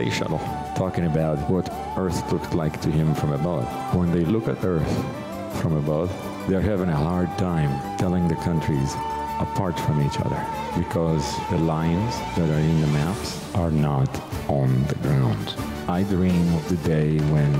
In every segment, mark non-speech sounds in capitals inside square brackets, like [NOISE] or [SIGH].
space shuttle talking about what Earth looked like to him from above. When they look at Earth from above, they're having a hard time telling the countries apart from each other because the lines that are in the maps are not on the ground. I dream of the day when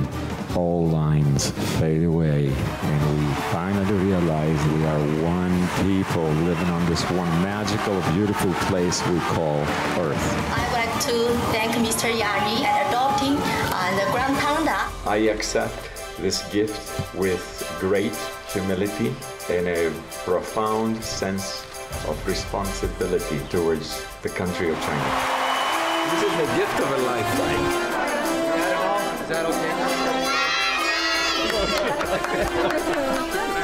all lines fade away and we finally realize we are one people living on this one magical, beautiful place we call Earth. I would like to thank Mr. Yami and adopting uh, the Grand Panda. I accept this gift with great humility and a profound sense of responsibility towards the country of China. This is the gift of a lifetime. Is that okay? [LAUGHS] [LAUGHS]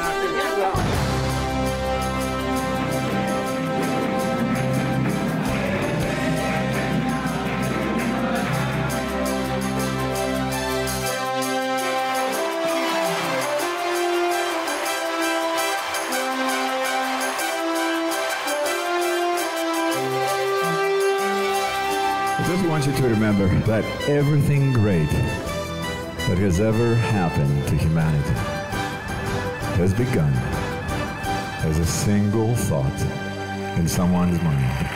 to remember that everything great that has ever happened to humanity has begun as a single thought in someone's mind.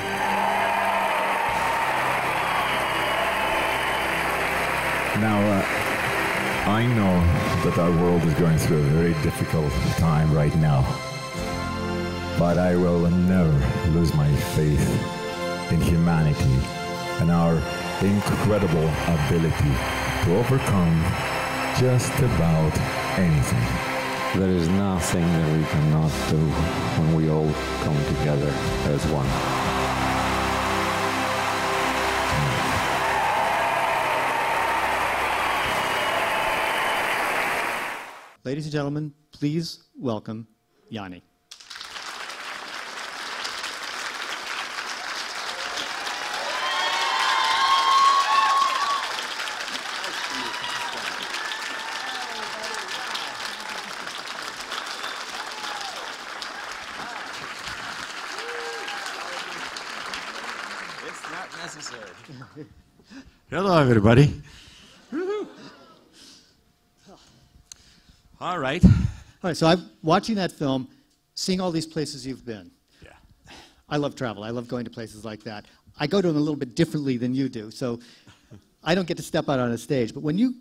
Now, uh, I know that our world is going through a very difficult time right now, but I will never lose my faith in humanity and our incredible ability to overcome just about anything. There is nothing that we cannot do when we all come together as one. Ladies and gentlemen, please welcome Yanni. It's not necessary. Hello, everybody. [LAUGHS] All right. All right, so I'm watching that film, seeing all these places you've been. Yeah. I love travel. I love going to places like that. I go to them a little bit differently than you do, so I don't get to step out on a stage. But when you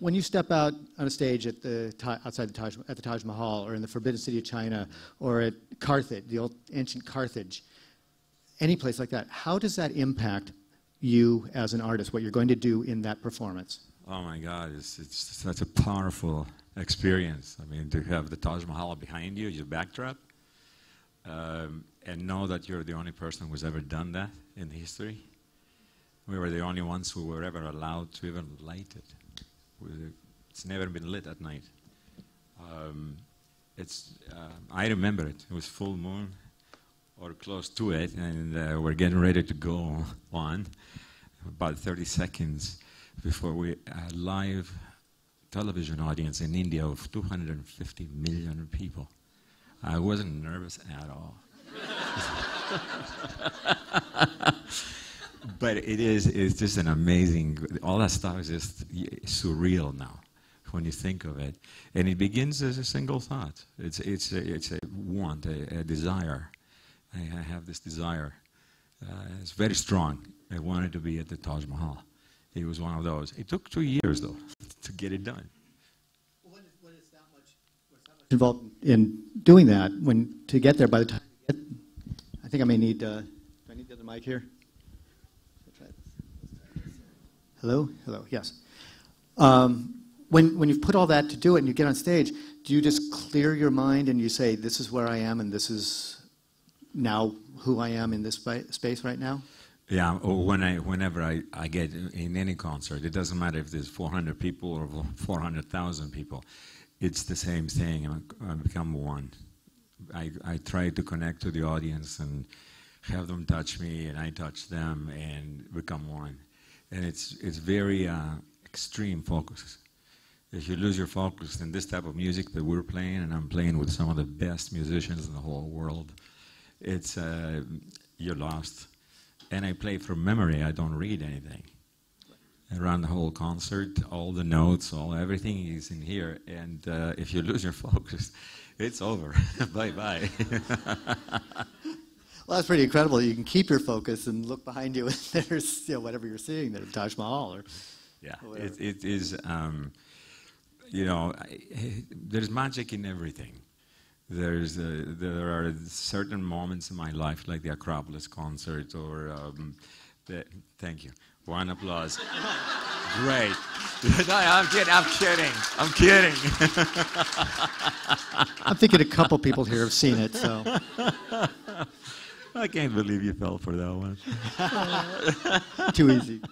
when you step out on a stage at the outside the Taj at the Taj Mahal or in the Forbidden City of China or at Carthage, the old ancient Carthage, any place like that, how does that impact you as an artist? What you're going to do in that performance? Oh my God, it's, it's such a powerful experience. I mean, to have the Taj Mahal behind you, your backdrop, um, and know that you're the only person who's ever done that in history. We were the only ones who were ever allowed to even light it. It's never been lit at night. Um, it's, uh, I remember it. It was full moon or close to it, and uh, we're getting ready to go on. About 30 seconds before we a live television audience in India of 250 million people. I wasn't nervous at all. [LAUGHS] but it is it's just an amazing all that stuff is just surreal now when you think of it and it begins as a single thought it's it's a, it's a want a, a desire I, I have this desire uh, it's very strong. I wanted to be at the Taj Mahal. It was one of those. It took two years though to get it done. What is that much involved in doing that when to get there? By the time get, I think I may need uh, do I need the other mic here? Hello? Hello yes. Um, when when you've put all that to do it and you get on stage do you just clear your mind and you say this is where I am and this is now who I am in this spa- space right now Yeah, or when I, whenever I, I get in any concert, it doesn't matter if there's 400 people or 400,000 people. It's the same thing. I, I become one. I, I try to connect to the audience and have them touch me, and I touch them, and become one. And it's it's very uh, extreme focus. If you lose your focus in this type of music that we're playing, and I'm playing with some of the best musicians in the whole world, it's uh, you're lost and I play from memory. I don't read anything. I run the whole concert, all the notes, all everything is in here. And uh, if you lose your [LAUGHS] focus, it's over. [LAUGHS] bye bye. [LAUGHS] Well, that's pretty incredible. You can keep your focus and look behind you, and there's you know, whatever you're seeing there, Taj Mahal. Or, yeah, or it, it is. Um, you know, I, there's magic in everything. There's uh, there are certain moments in my life, like the Acropolis concert, or um, the, thank you. One applause. [LAUGHS] Great. [LAUGHS] No, I'm kidding. I'm kidding. I'm kidding. [LAUGHS] I'm thinking a couple people here have seen it, so I can't believe you fell for that one. too easy.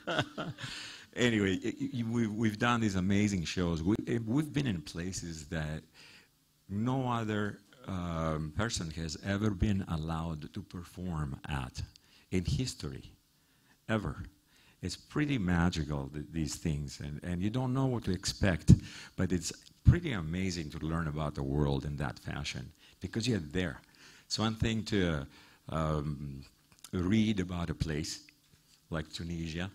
anyway, y- y- we, we've done these amazing shows. Eh, we've been in places that no other um, person has ever been allowed to perform at in history, ever. It's pretty magical, th- these things, and, and you don't know what to expect, but it's pretty amazing to learn about the world in that fashion because you're there. It's one thing to um, read about a place like Tunisia,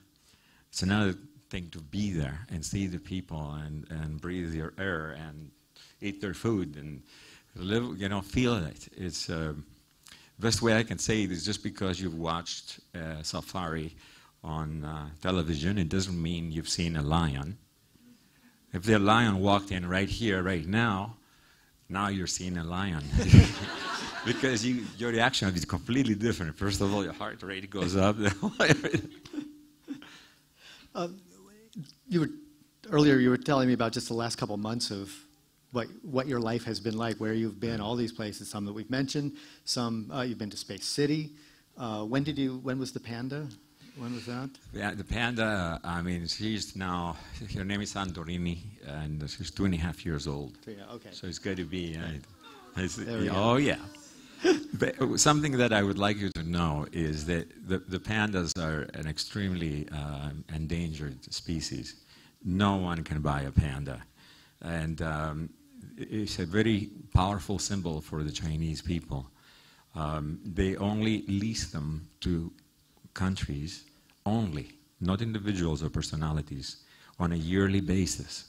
it's another thing to be there and see the people and, and breathe their air and eat their food and live, you know, feel it. It's um, best way I can say it is just because you've watched uh, safari on uh, television, it doesn't mean you've seen a lion. If the lion walked in right here, right now, now you're seeing a lion. [LAUGHS] because you, your reaction is completely different. First of all, your heart rate goes up. [LAUGHS] You were earlier. You were telling me about just the last couple months of what what your life has been like, where you've been, all these places. Some that we've mentioned. Some uh, you've been to Space City. Uh, when did you? When was the Panda? When was that? Yeah, the panda, I mean, she's now, her name is Santorini, and she's two and a half years old. So, yeah, okay. So it's going to be, uh, it's- There we yeah, go. oh yeah. but something that I would like you to know is that the, the pandas are an extremely uh, endangered species. No one can buy a panda. And um, it's a very powerful symbol for the Chinese people. Um, they only lease them to countries, only, not individuals or personalities, on a yearly basis.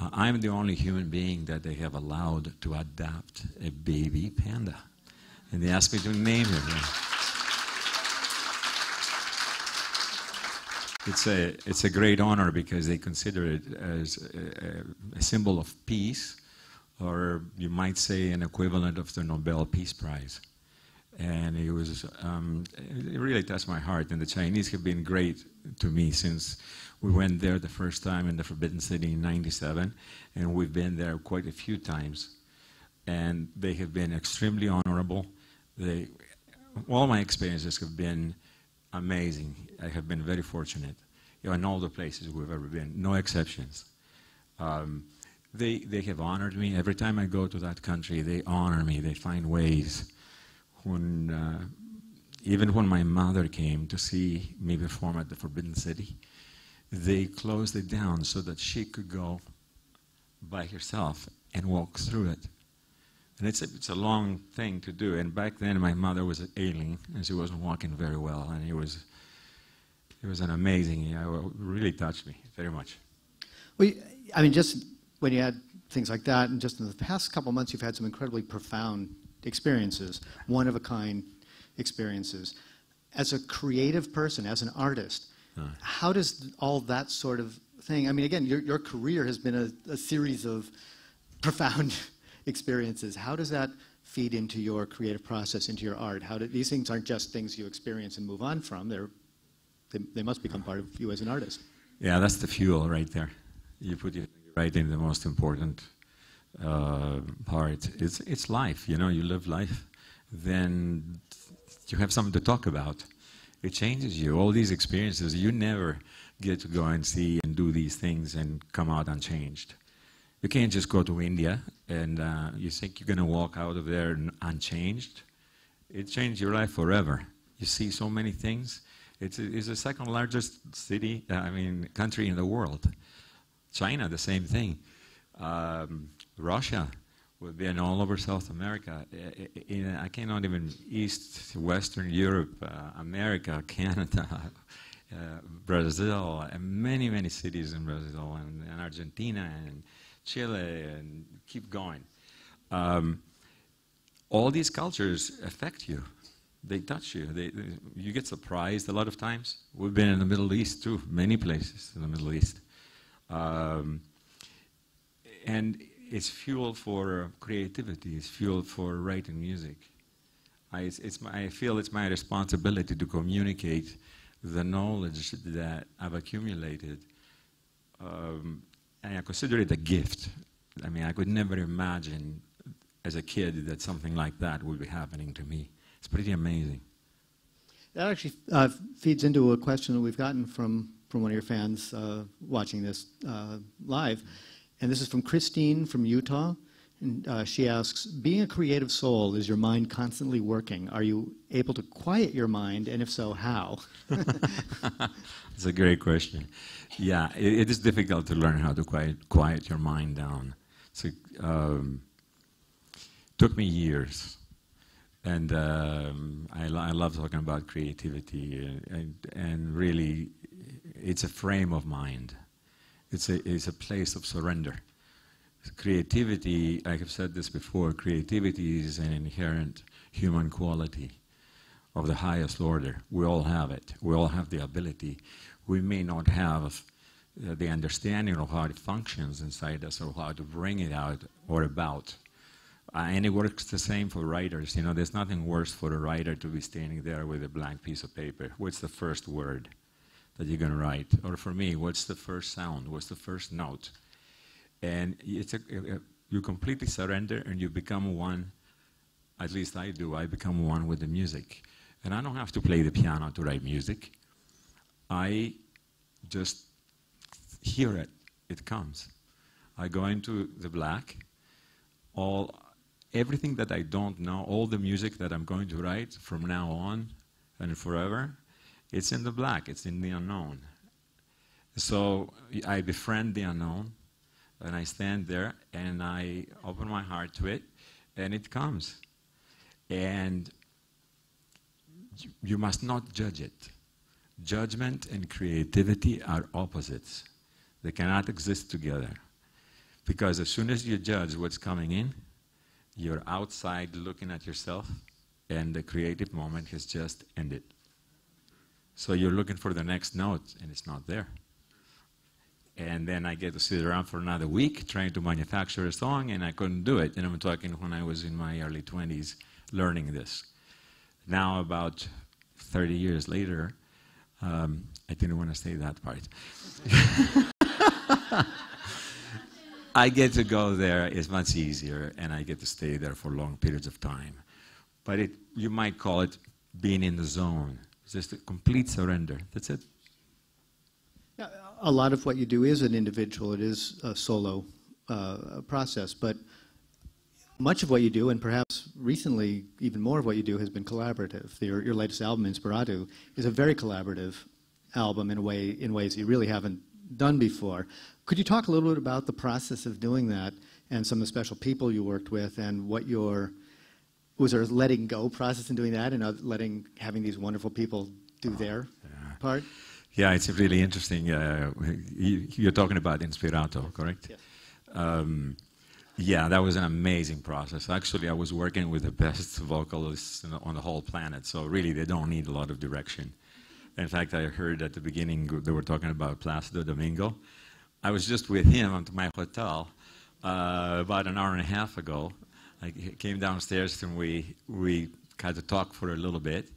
Uh, I'm the only human being that they have allowed to adopt a baby panda. And they asked me to name him. It's a, it's a great honor because they consider it as a, a symbol of peace, or you might say an equivalent of the Nobel Peace Prize. And it was, um, it really touched my heart. And the Chinese have been great to me since we went there the first time in the Forbidden City in 97. And we've been there quite a few times. And they have been extremely honorable. They, all my experiences have been amazing. I have been very fortunate you know, in all the places we've ever been, no exceptions. Um, they, they have honored me. Every time I go to that country, they honor me. They find ways. When, uh, even when my mother came to see me perform at the Forbidden City, they closed it down so that she could go by herself and walk through it. And it's a, it's a long thing to do. And back then, my mother was ailing and she wasn't walking very well. And it was, it was an amazing, you know, it really touched me very much. Well, I mean, just when you had things like that, and just in the past couple months, you've had some incredibly profound experiences, one of a kind experiences. As a creative person, as an artist, how does all that sort of thing? I mean, again, your, your career has been a, a series of profound experiences. How does that feed into your creative process, into your art? How do, these things aren't just things you experience and move on from. They're, they, they must become part of you as an artist. Yeah, that's the fuel right there. You put it right in the most important uh, part. It's, it's life, you know, you live life, then you have something to talk about. It changes you. All these experiences, you never get to go and see and do these things and come out unchanged. You can't just go to India and uh, you think you're going to walk out of there unchanged. It changed your life forever. You see so many things. It's, it's the second largest city, uh, I mean, country in the world. China, the same thing. Um, Russia, We've been all over South America. In- I cannot even East, Western Europe, uh, America, [LAUGHS] Canada, uh, Brazil, and many, many cities in Brazil, and, and Argentina, and Chile, and keep going. Um, all these cultures affect you. They touch you. They, they- you get surprised a lot of times. We've been in the Middle East too, many places in the Middle East. Um, and it's fuel for creativity. It's fuel for writing music. I, it's, it's my, I feel it's my responsibility to communicate the knowledge that I've accumulated, um, I consider it a gift. I mean, I could never imagine as a kid that something like that would be happening to me. It's pretty amazing. That actually uh, feeds into a question that we've gotten from, from one of your fans uh, watching this uh, live. And this is from Christine from Utah. And, uh, she asks Being a creative soul, is your mind constantly working? Are you able to quiet your mind? And if so, how? [LAUGHS] That's a great question. Yeah, it, it is difficult to learn how to quiet, quiet your mind down. So, um, took me years. And um, I, I love talking about creativity, uh, and, and really, it's a frame of mind. It's a, it's a place of surrender. Creativity, I have said this before, creativity is an inherent human quality of the highest order. We all have it. We all have the ability. We may not have uh, the understanding of how it functions inside us or how to bring it out or about. Uh, and it works the same for writers. You know, there's nothing worse for a writer to be standing there with a blank piece of paper. What's the first word that you're going to write? Or for me, what's the first sound? What's the first note? And it's a, a- you completely surrender and you become one. At least I do. I become one with the music. And I don't have to play the piano to write music. I just hear it. It comes. I go into the black. All, everything that I don't know, all the music that I'm going to write from now on and forever, it's in the black. It's in the unknown. So I befriend the unknown, and I stand there and I open my heart to it, and it comes. And you, must not judge it. Judgment and creativity are opposites, they cannot exist together. Because as soon as you judge what's coming in, you're outside looking at yourself, and the creative moment has just ended. So you're looking for the next note, and it's not there. And then I get to sit around for another week trying to manufacture a song, and I couldn't do it. And I'm talking when I was in my early 20s learning this. Now, about 30 years later, um, I didn't want to say that part. [LAUGHS] I get to go there, it's much easier, and I get to stay there for long periods of time. But it, you might call it being in the zone. It's just a complete surrender. That's it. A lot of what you do is an individual, it is a solo uh, process, but much of what you do, and perhaps recently even more of what you do, has been collaborative. Your, your latest album, Inspirato, is a very collaborative album in, a way, in ways you really haven't done before. Could you talk a little bit about the process of doing that and some of the special people you worked with and what your was there a letting go process in doing that and letting having these wonderful people do their part? Yeah, it's really interesting. Uh, you, you're talking about Inspirato, correct? Yes. Um, yeah, that was an amazing process. Actually, I was working with the best vocalists on the whole planet, so really they don't need a lot of direction. In fact, I heard at the beginning they were talking about Placido Domingo. I was just with him at my hotel uh, about an hour and a half ago. I came downstairs and we, we had to talk for a little bit.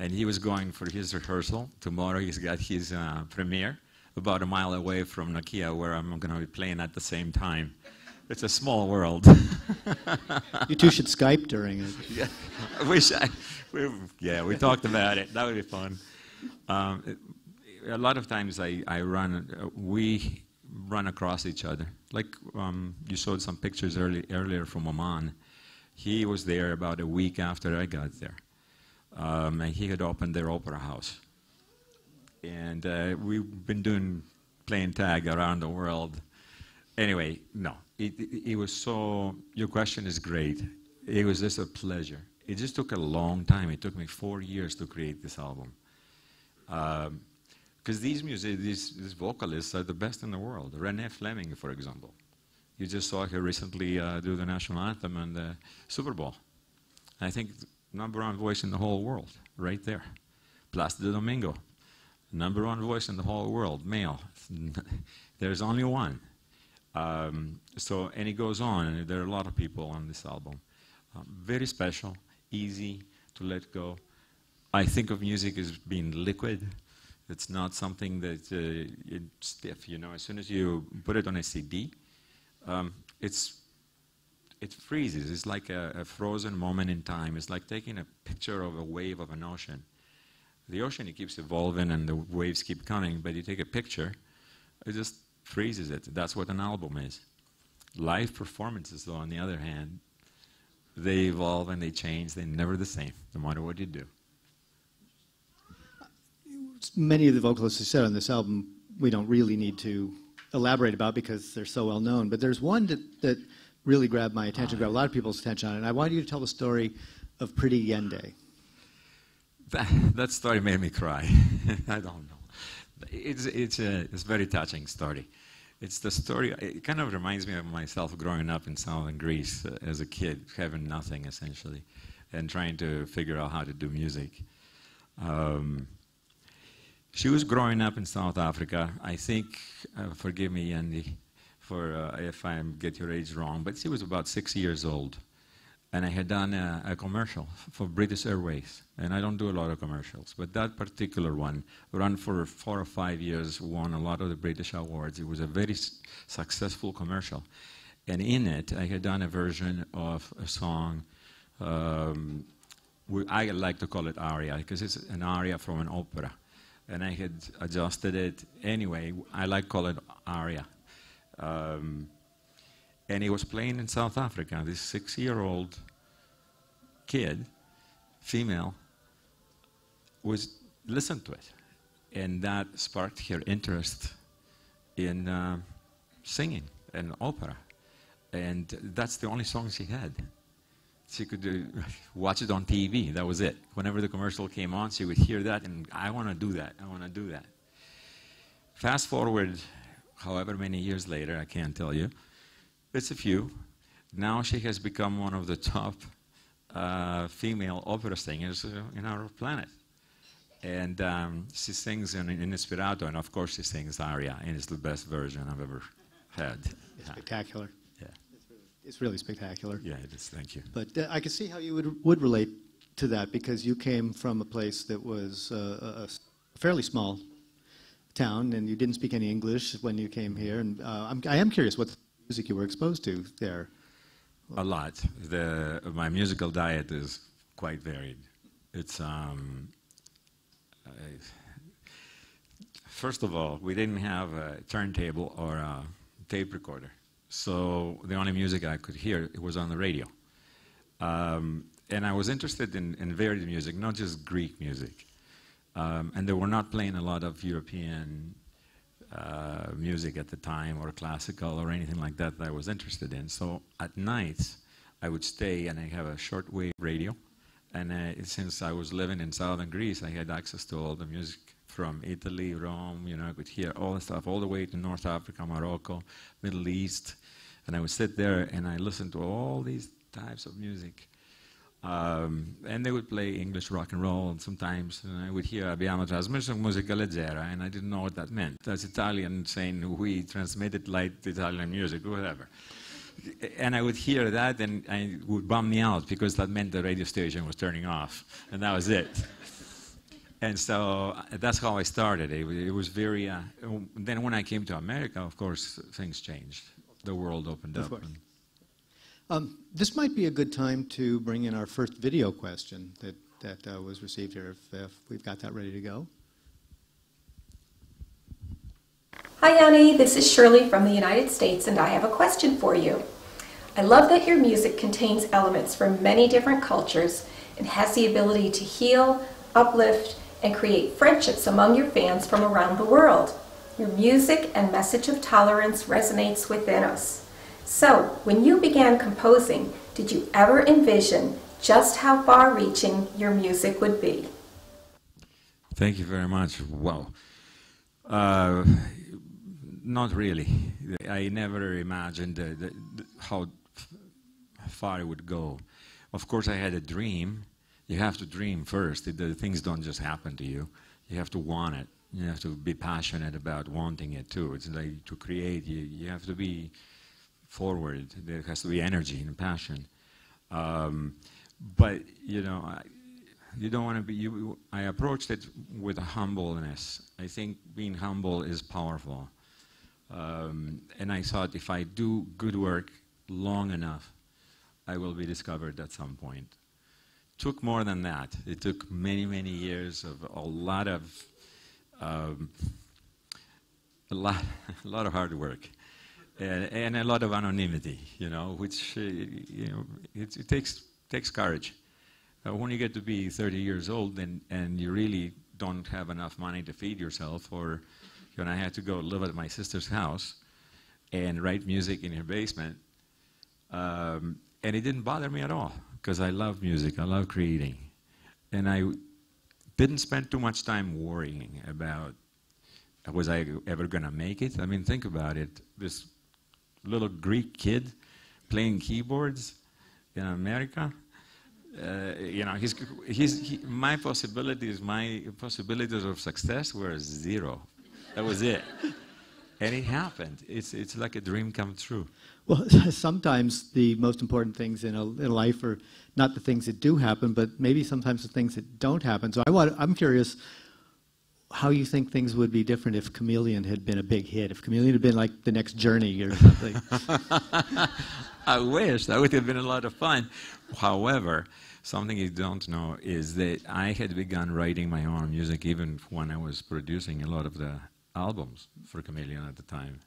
And he was going for his rehearsal. Tomorrow he's got his uh, premiere about a mile away from Nokia, where I'm going to be playing at the same time. It's a small world. [LAUGHS] You two should Skype during it. [LAUGHS] yeah, I wish I. We, yeah, we talked about it. That would be fun. Um, it- a lot of times I, I run, uh, we run across each other. Like um, you showed some pictures early, earlier from Oman. He was there about a week after I got there. Um, and he had opened their opera house. And uh, we've been doing playing tag around the world. anyway, no. It, it, was so, your question is great. It was just a pleasure. It just took a long time. It took me four years to create this album. Because um, these music, these, these vocalists are the best in the world. Renee Fleming, for example. You just saw her recently uh, do the national anthem and the Super Bowl. I think number one voice in the whole world, right there. Placido Domingo, number one voice in the whole world, male. [LAUGHS] There's only one. Um, so, and it goes on, and there are a lot of people on this album. Um, very special, easy to let go. I think of music as being liquid. It's not something that uh, it's stiff, you know. As soon as you put it on a CD, um, it's it freezes. It's like a, a, frozen moment in time. It's like taking a picture of a wave of an ocean. The ocean it keeps evolving and the waves keep coming, but you take a picture, it just freezes it. That's what an album is. Live performances, though, on the other hand, they evolve and they change. They're never the same, no matter what you do. Many of the vocalists who said on this album, we don't really need to elaborate about because they're so well known. But there's one that, that really grabbed my attention, ah, grabbed a lot of people's attention on it. And I wanted you to tell the story of Pretty Yende. That, that story made me cry. [LAUGHS] I don't know. It's, it's, a, it's a very touching story. It's the story, it kind of reminds me of myself growing up in southern Greece uh, as a kid, having nothing essentially, and trying to figure out how to do music. Um, she was growing up in South Africa. I think, uh, forgive me, Andy, for uh, if I get your age wrong, but she was about six years old and I had done a, a, commercial for British Airways. And I don't do a lot of commercials, but that particular one ran for four or five years, won a lot of the British awards. It was a very successful commercial. And in it, I had done a version of a song. Um, I like to call it aria because it's an aria from an opera. And I had adjusted it anyway. I like call it aria. Um, and he was playing in South Africa. This six-year-old kid, female, was listened to it, and that sparked her interest in uh, singing and opera. And that's the only song she had. She could [LAUGHS] watch it on TV. That was it. Whenever the commercial came on, she would hear that, and I want to do that. I want to do that. Fast forward, however many years later, I can't tell you it's a few. Now she has become one of the top uh, female opera singers uh, in our planet. And um, she sings in, in Inspirato, and of course she sings aria, and it's the best version I've ever had. It's yeah. spectacular. Yeah. It's really, it's really, spectacular. Yeah, it is. Thank you. But uh, I can see how you would, would relate to that because you came from a place that was uh, a fairly small town, and you didn't speak any English when you came here. And uh, I'm, I am curious what music you were exposed to there? A lot. The, my musical diet is quite varied. It's um, I, first of all, we didn't have a turntable or a tape recorder, so the only music I could hear it was on the radio. Um, and I was interested in, in, varied music, not just Greek music. Um, and they were not playing a lot of European uh, music at the time or classical or anything like that that I was interested in. So at nights, I would stay and I have a shortwave radio. And uh, since I was living in southern Greece, I had access to all the music from Italy, Rome, you know, I could hear all the stuff all the way to North Africa, Morocco, Middle East. And I would sit there and I listened to all these types of music. Um, and they would play English rock and roll, sometimes and I would hear abbiamo trasmesso musica leggera, and I didn't know what that meant. That's Italian saying we transmitted light Italian music, whatever. And I would hear that, and it would bum me out because that meant the radio station was turning off, and that was it. and so that's how I started. It, it was very. Uh, then when I came to America, of course, things changed. The world opened up. Um, this might be a good time to bring in our first video question that, that uh, was received here, if, if, we've got that ready to go. Hi, Yanni. This is Shirley from the United States, and I have a question for you. I love that your music contains elements from many different cultures and has the ability to heal, uplift, and create friendships among your fans from around the world. Your music and message of tolerance resonates within us. So, when you began composing, did you ever envision just how far reaching your music would be? Thank you very much. Wow. Uh, not really. I never imagined the, the, the, how far it would go. Of course, I had a dream. You have to dream first. The things don't just happen to you. You have to want it. You have to be passionate about wanting it too. It's like to create. You, you have to be forward. There has to be energy and passion. Um, but you know, I, you don't want to be. You, I approached it with a humbleness. I think being humble is powerful. Um, and I thought if I do good work long enough, I will be discovered at some point. Took more than that. It took many, many years of a lot of um, a lot, [LAUGHS] a lot of hard work, and, and, a lot of anonymity. You know, which uh, you know it, it, takes takes courage. Uh, when you get to be 30 years old and and you really don't have enough money to feed yourself, or when I had to go live at my sister's house and write music in her basement, um, and it didn't bother me at all because I love music, I love creating, and I didn't spend too much time worrying about was I ever going to make it. I mean, think about it. This little Greek kid playing keyboards in America. Uh, you know, he's, he's, he, my possibilities, my possibilities of success were zero. That was it. and it happened. It's, it's like a dream come true. Well, [LAUGHS] sometimes the most important things in a, in life are not the things that do happen, but maybe sometimes the things that don't happen. So I want, I'm curious how you think things would be different if Chameleon had been a big hit, if Chameleon had been like the next Journey or something. [LAUGHS] I wish. That would have been a lot of fun. However, something you don't know is that I had begun writing my own music even when I was producing a lot of the albums for Chameleon at the time.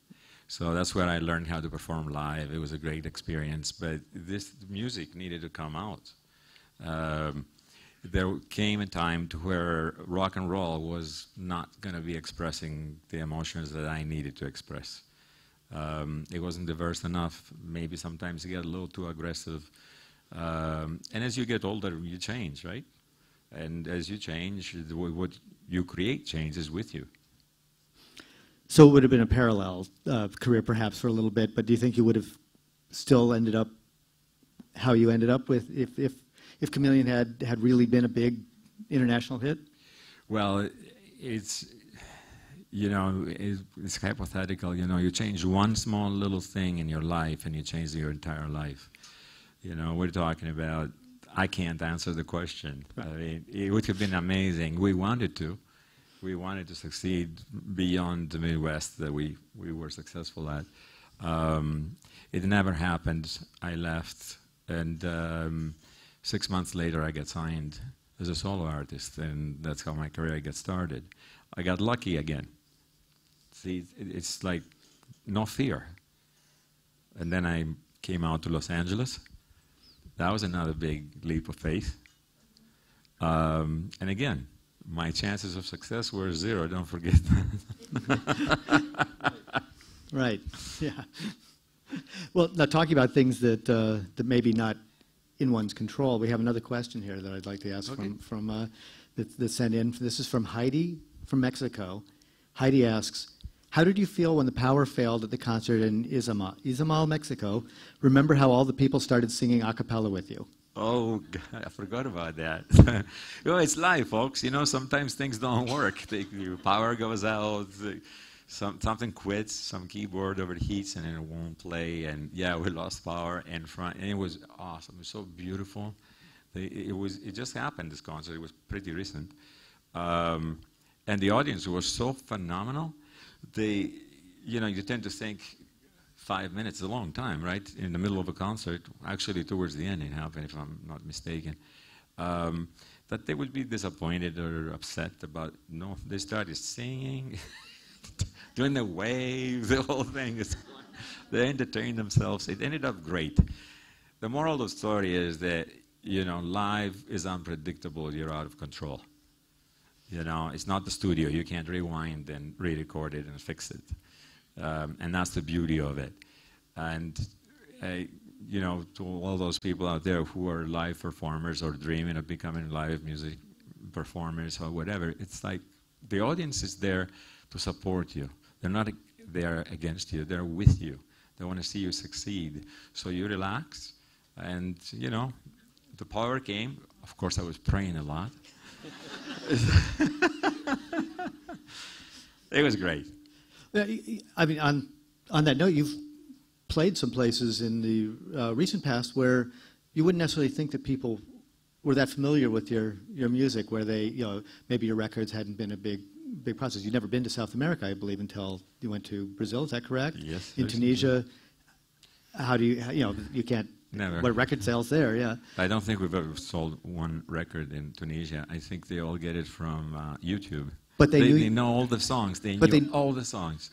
So that's where I learned how to perform live. It was a great experience, but this music needed to come out. Um, there came a time to where rock and roll was not going to be expressing the emotions that I needed to express. Um, it wasn't diverse enough. Maybe sometimes you get a little too aggressive. Um, and as you get older, you change, right? And as you change, what you create changes with you. So it would have been a parallel uh, career perhaps for a little bit, but do you think you would have still ended up how you ended up with if, if, if Chameleon had, had really been a big international hit? Well, it's, you know, it's hypothetical. You know, you change one small little thing in your life and you change your entire life. You know, we're talking about, I can't answer the question. Right. I mean, it would have been amazing. We wanted to we wanted to succeed beyond the Midwest that we, we were successful at. Um, it never happened. I left, and um, six months later, I got signed as a solo artist, and that's how my career got started. I got lucky again. See, it's like no fear. And then I came out to Los Angeles. That was another big leap of faith. Um, and again, my chances of success were zero. Don't forget [LAUGHS] that. right. Yeah. Well, now talking about things that uh, that maybe not in one's control, we have another question here that I'd like to ask okay. from from uh, that, that sent in. This is from Heidi from Mexico. Heidi asks, "How did you feel when the power failed at the concert in Izamal, Izamal, Mexico? Remember how all the people started singing a cappella with you?" Oh, God, I forgot about that. [LAUGHS] well, it's life, folks. You know, sometimes things don't work. The, your power goes out, some, something quits, some keyboard overheats, and then it won't play. And yeah, we lost power in front, and it was awesome. It was so beautiful. it was. It just happened. This concert. It was pretty recent, um, and the audience was so phenomenal. They, you know, you tend to think five minutes is a long time, right? In the middle of a concert, actually towards the end it happened, if I'm not mistaken. Um, that they would be disappointed or upset about, no, they started singing, [LAUGHS] doing the wave, [LAUGHS] the whole thing. Is, [LAUGHS] they entertained themselves. It ended up great. The moral of the story is that, you know, live is unpredictable. You're out of control. You know, it's not the studio. You can't rewind and re-record it and fix it. Um, and that's the beauty of it. And, uh, you know, to all those people out there who are live performers or dreaming of becoming live music performers or whatever, it's like the audience is there to support you. They're not there against you. They're with you. They want to see you succeed. So you relax, and you know, the power came. Of course, I was praying a lot. [LAUGHS] it was great. I mean, on on that note, you've played some places in the uh, recent past where you wouldn't necessarily think that people were that familiar with your, your music, where they, you know, maybe your records hadn't been a big big process. You'd never been to South America, I believe, until you went to Brazil. Is that correct? Yes. In Tunisia. How do you, you know, you can't. Never. What record sales there? Yeah. I don't think we've ever sold one record in Tunisia. I think they all get it from uh, YouTube. But they, they, they know all the songs. They But knew they- all the songs.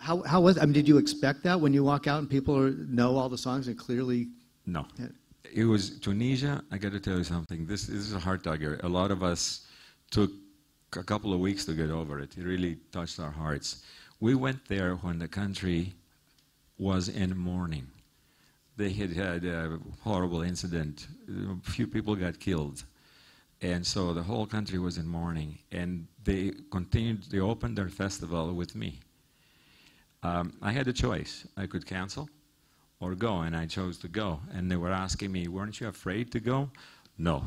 How, how was? I mean, did you expect that when you walk out and people are, know all the songs and clearly? No. Yeah. It was Tunisia. I got to tell you something. This, this is a hard dagger. A lot of us took a couple of weeks to get over it. It really touched our hearts. We went there when the country was in mourning. They had had a horrible incident. A few people got killed. And so the whole country was in mourning. And they continued, they opened their festival with me. Um, I had a choice. I could cancel or go, and I chose to go. And they were asking me, weren't you afraid to go? No.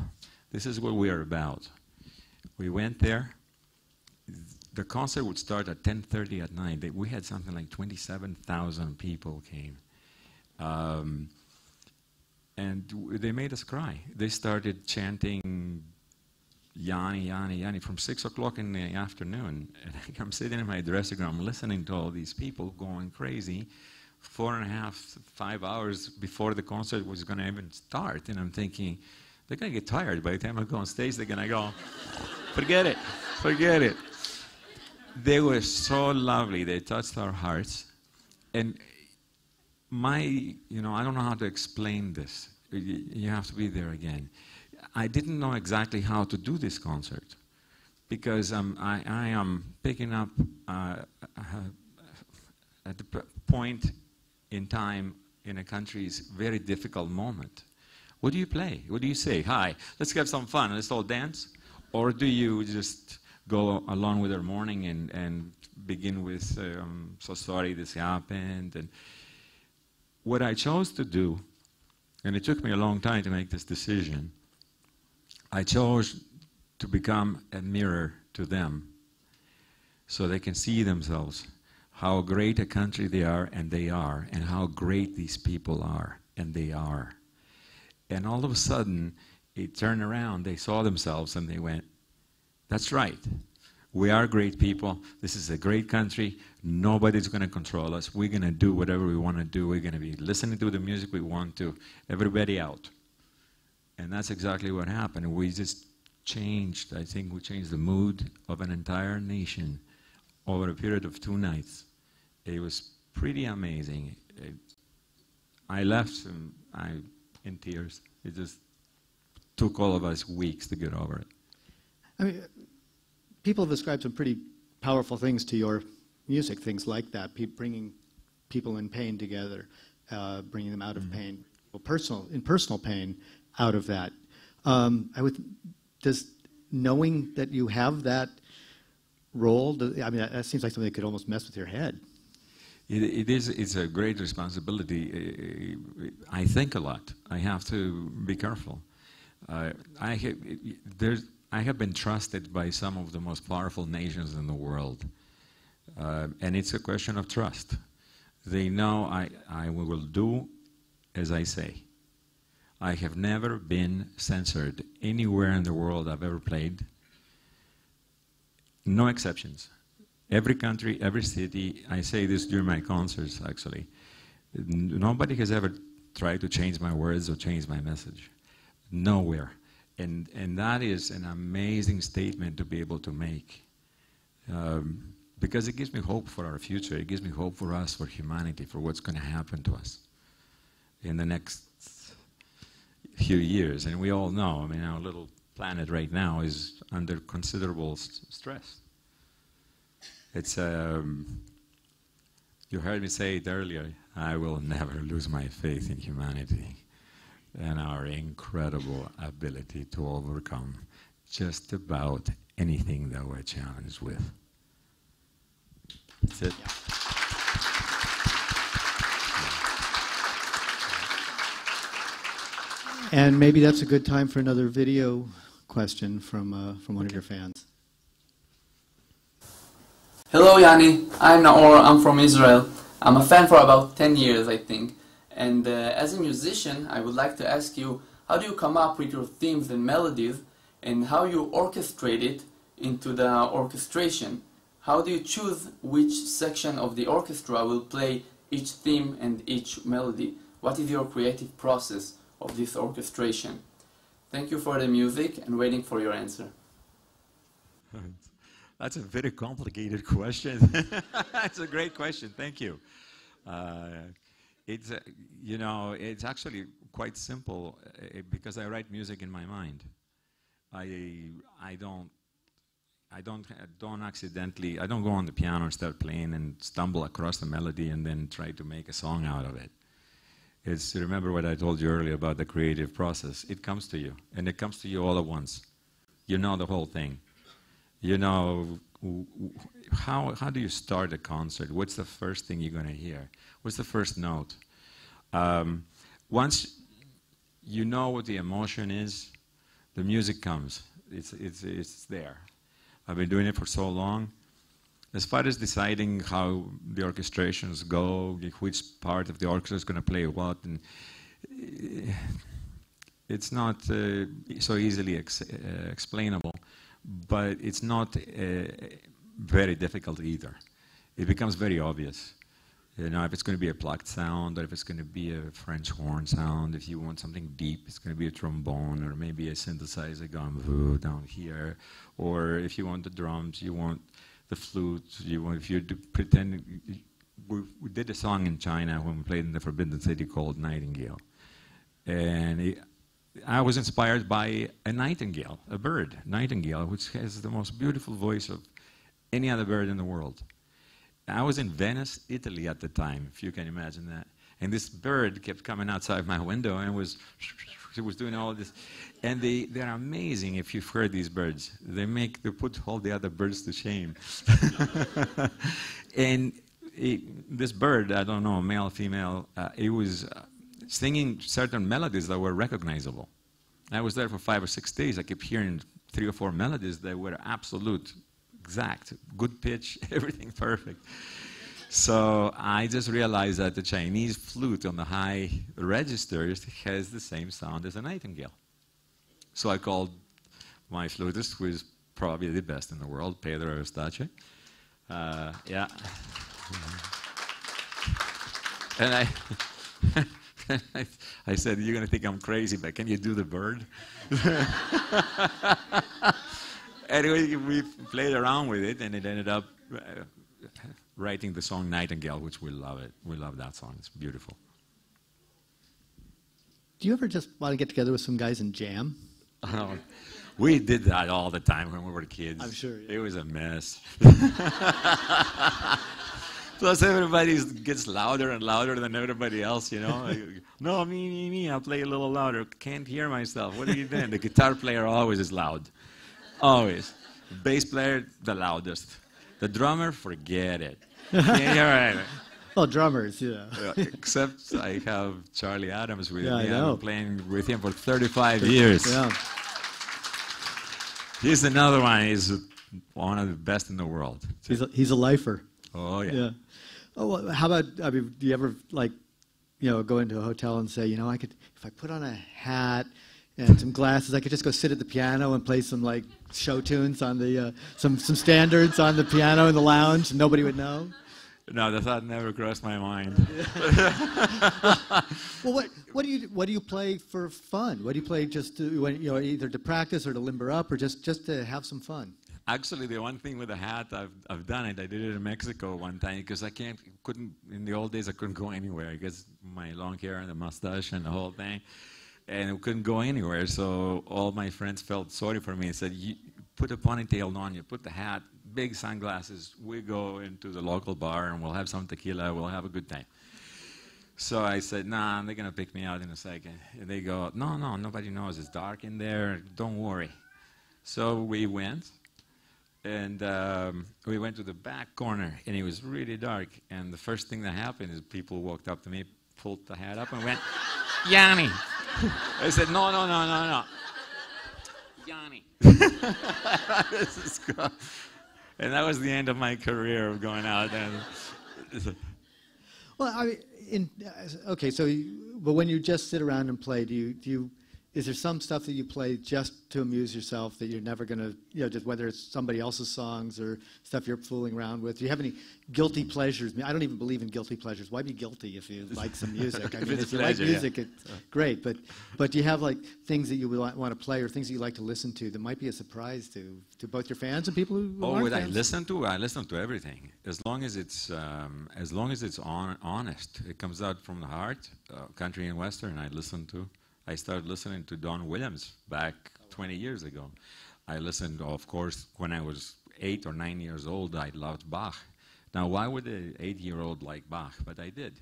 This is what we are about. We went there. The concert would start at 10:30 at night. We had something like 27,000 people came, um, and they made us cry. They started chanting Yanni, Yanni, Yanni from six o'clock in the afternoon. [LAUGHS] And I'm sitting in my dressing room listening to all these people going crazy four and a half, five hours before the concert was going to even start. And I'm thinking, they're going to get tired. By the time I go on stage, they're going to go, [LAUGHS] forget it, forget it. They were so lovely. They touched our hearts. And my, you know, I don't know how to explain this. You have to be there again. I didn't know exactly how to do this concert because um, I, I am picking up uh, uh, at the point in time in a country's very difficult moment. What do you play? What do you say? Hi, let's have some fun. Let's all dance. Or do you just go along with their morning and, and begin with, um, so sorry this happened? And what I chose to do, and it took me a long time to make this decision, I chose to become a mirror to them so they can see themselves how great a country they are, and they are, and how great these people are, and they are. And all of a sudden, it turned around, they saw themselves, and they went, That's right. We are great people. This is a great country. Nobody's going to control us. We're going to do whatever we want to do. We're going to be listening to the music we want to. Everybody out. And that's exactly what happened. We just changed, I think we changed the mood of an entire nation over a period of two nights. It was pretty amazing. It, I left and I, in tears. It just took all of us weeks to get over it. I mean, people have ascribed some pretty powerful things to your music, things like that, pe- bringing people in pain together, uh, bringing them out of pain, well, personal in personal pain, out of that. Um, I would does knowing that you have that role. do- I mean, that, that seems like something that could almost mess with your head. It, it is. It's a great responsibility. Uh, I think a lot. I have to be careful. Uh, I there's, I have been trusted by some of the most powerful nations in the world, uh, and it's a question of trust. They know I, I will do as I say. I have never been censored anywhere in the world I've ever played. No exceptions. Every country, every city, I say this during my concerts actually. Nobody has ever tried to change my words or change my message. Nowhere. And, and that is an amazing statement to be able to make. Um, because it gives me hope for our future. It gives me hope for us, for humanity, for what's going to happen to us in the next few years. And we all know, I mean, our little planet right now is under considerable s- stress. It's, um, you heard me say it earlier, I will never lose my faith in humanity and our incredible ability to overcome just about anything that we're challenged with. That's it. And maybe that's a good time for another video question from, uh, from one of your fans. Hello, Yanni. I'm Naor. I'm from Israel. I'm a fan for about 10 years, I think. And uh, as a musician, I would like to ask you how do you come up with your themes and melodies and how you orchestrate it into the orchestration? How do you choose which section of the orchestra will play each theme and each melody? What is your creative process of this orchestration? Thank you for the music and waiting for your answer. [LAUGHS] That's a very complicated [LAUGHS] question. [LAUGHS] That's a great question. Thank you. Uh, it's uh, you know it's actually quite simple uh, because I write music in my mind. I I don't I don't I don't accidentally I don't go on the piano and start playing and stumble across the melody and then try to make a song out of it. It's remember what I told you earlier about the creative process. It comes to you and it comes to you all at once. You know the whole thing you know, how, how do you start a concert? What's the first thing you're going to hear? What's the first note? Um, once you know what the emotion is, the music comes. It's, it's, it's there. I've been doing it for so long. As far as deciding how the orchestrations go, which part of the orchestra is going to play what, and it's not uh, so easily ex uh, explainable but it's not uh, very difficult either. It becomes very obvious. You know, if it's going to be a plucked sound, or if it's going to be a French horn sound, if you want something deep, it's going to be a trombone, or maybe a synthesizer gone down here, or if you want the drums, you want the flute, you want, if you pretend, we, we, did a song in China when we played in the Forbidden City called Nightingale. And it, I was inspired by a nightingale, a bird, nightingale, which has the most beautiful voice of any other bird in the world. I was in Venice, Italy at the time, if you can imagine that. And this bird kept coming outside my window and was, it [LAUGHS] was doing all this. And they, they're amazing if you've heard these birds. They make, they put all the other birds to shame. [LAUGHS] and it, this bird, I don't know, male, female, uh, it was uh, singing certain melodies that were recognizable. I was there for five or six days. I kept hearing three or four melodies that were absolute, exact, good pitch, [LAUGHS] everything perfect. So I just realized that the Chinese flute on the high registers has the same sound as a nightingale. So I called my flutist, who is probably the best in the world, Pedro Eustache. Uh, yeah. [LAUGHS] and I. [LAUGHS] I said, You're going to think I'm crazy, but can you do the bird? Anyway, we played around with it, and it ended up uh, writing the song Nightingale, which we love it. We love that song, it's beautiful. Do you ever just want to get together with some guys and jam? Oh, [LAUGHS] we did that all the time when we were kids. I'm sure. Yeah. It was a mess. [LAUGHS] Plus, everybody gets louder and louder than everybody else, you know. no, me, me, me. I'll play a little louder. Can't hear myself. What are you doing? the guitar player always is loud. Always. Bass player, the loudest. The drummer, forget it. Can't hear anything. Well, drummers, yeah. Except I have Charlie Adams with yeah, me. I know. I've been playing with him for 35 years. Yeah. He's another one. He's one of the best in the world. He's a, he's a lifer. Oh yeah. Yeah. Oh, well, how about? I mean, do you ever like, you know, go into a hotel and say, you know, I could if I put on a hat and some glasses, I could just go sit at the piano and play some like show tunes on the uh, some some standards on the piano in the lounge, and nobody would know. No, the thought never crossed my mind. [LAUGHS] well, what what do you what do you play for fun? What do you play just to when, you know either to practice or to limber up or just just to have some fun? Actually, the one thing with the hat, I've, I've done it. I did it in Mexico one time because I can't, couldn't, in the old days, I couldn't go anywhere because my long hair and the mustache and the whole thing. And we couldn't go anywhere. So all my friends felt sorry for me and said, you put a ponytail on you, put the hat, big sunglasses. We go into the local bar and we'll have some tequila. We'll have a good time. So I said, nah, they're going to pick me out in a second. And they go, no, no, nobody knows. It's dark in there. Don't worry. So we went. And um, we went to the back corner, and it was really dark. And the first thing that happened is people walked up to me, pulled the hat up, and went, Yanni. [LAUGHS] I said, no, no, no, no, no. Yanni. [LAUGHS] this is cool. And that was the end of my career of going out. And Well, I mean, in, okay, so, you, but when you just sit around and play, do you, do you, is there some stuff that you play just to amuse yourself that you're never going to, you know, just whether it's somebody else's songs or stuff you're fooling around with? Do you have any guilty pleasures? I, don't even believe in guilty pleasures. Why be guilty if you like some music? I [LAUGHS] If mean, it's if you pleasure, like yeah. music, it's great. But, but do you have like things that you would want to play or things that you like to listen to that might be a surprise to, to both your fans and people who Oh, what I listen to? I listen to everything. As long as it's um, as long as it's on, honest, it comes out from the heart. Uh, country and western, I listen to. I started listening to Don Williams back 20 years ago. I listened, of course, when I was eight or nine years old. I loved Bach. Now, why would an eight-year-old like Bach? But I did.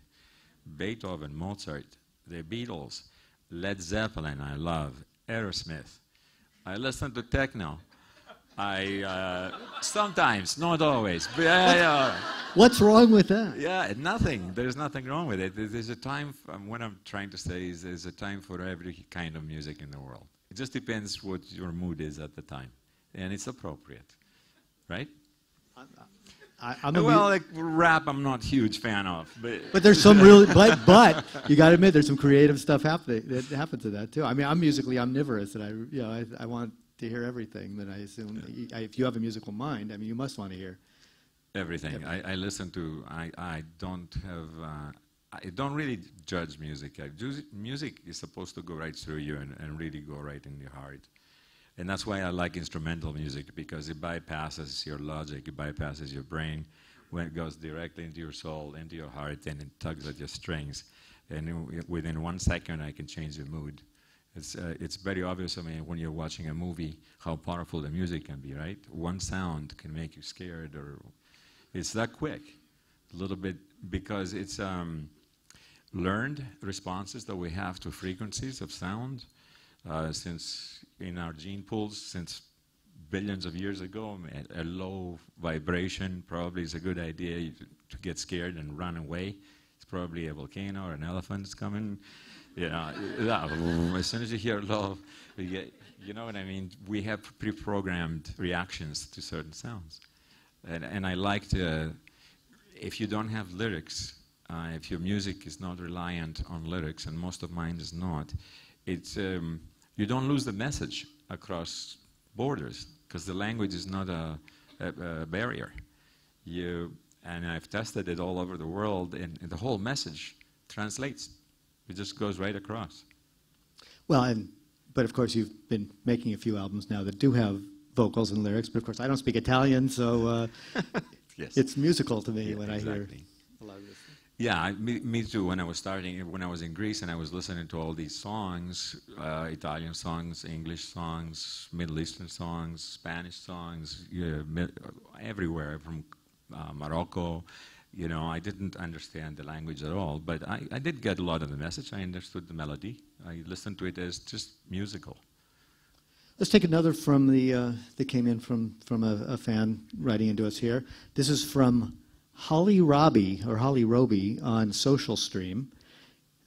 Beethoven, Mozart, the Beatles, Led Zeppelin. I love Aerosmith. I listen to techno. I uh, sometimes, not always, but yeah, yeah, What's wrong with that? yeah, nothing. There's nothing wrong with it. There's a time. f- um, what I'm trying to say is, there's a time for every kind of music in the world. It just depends what your mood is at the time, and it's appropriate, right? I, I'm well, like rap, I'm not huge fan of, but But there's some really, [LAUGHS] but, but you got to admit, there's some creative stuff happening that happens to that too. I mean, I'm musically omnivorous, and I, you know, I, I want to hear everything. But I assume that you- if you have a musical mind, I mean, you must want to hear. everything. I, I listen to. I, I don't have. Uh, I don't really judge music. I, ju- music is supposed to go right through you and, and really go right in your heart. And that's why I like instrumental music because it bypasses your logic, it bypasses your brain when it goes directly into your soul, into your heart, and it tugs at your strings. And within one second, I can change the mood. It's, uh, it's very obvious, I mean, when you're watching a movie, how powerful the music can be, right? One sound can make you scared, or it's that quick. A little bit, because it's um, learned responses that we have to frequencies of sound uh, since in our gene pools since billions of years ago. A, a low vibration probably is a good idea to get scared and run away. It's probably a volcano or an elephant's coming. Yeah, [LAUGHS] as soon as you hear low, you, get, you know what I mean. We have pre-programmed reactions to certain sounds, and, and I like to. If you don't have lyrics, uh, if your music is not reliant on lyrics, and most of mine is not, it's um, you don't lose the message across borders because the language is not a, a, a barrier. You and I've tested it all over the world, and, and the whole message translates. It just goes right across. Well, and but of course, you've been making a few albums now that do have vocals and lyrics. But of course, I don't speak Italian, so uh, [LAUGHS] Yes. it's musical to me Yeah, when I hear exactly. of this. Yeah, I, me, me too. When I was starting, when I was in Greece and I was listening to all these songs, uh, Italian songs, English songs, Middle Eastern songs, Spanish songs, yeah, everywhere from uh, Morocco. You know, I didn't understand the language at all, but I, I did get a lot of the message. I understood the melody. I listened to it as just musical. Let's take another from the uh, that came in from from a, a fan writing into us here. This is from Holly Robbie or Holly Roby on Social Stream.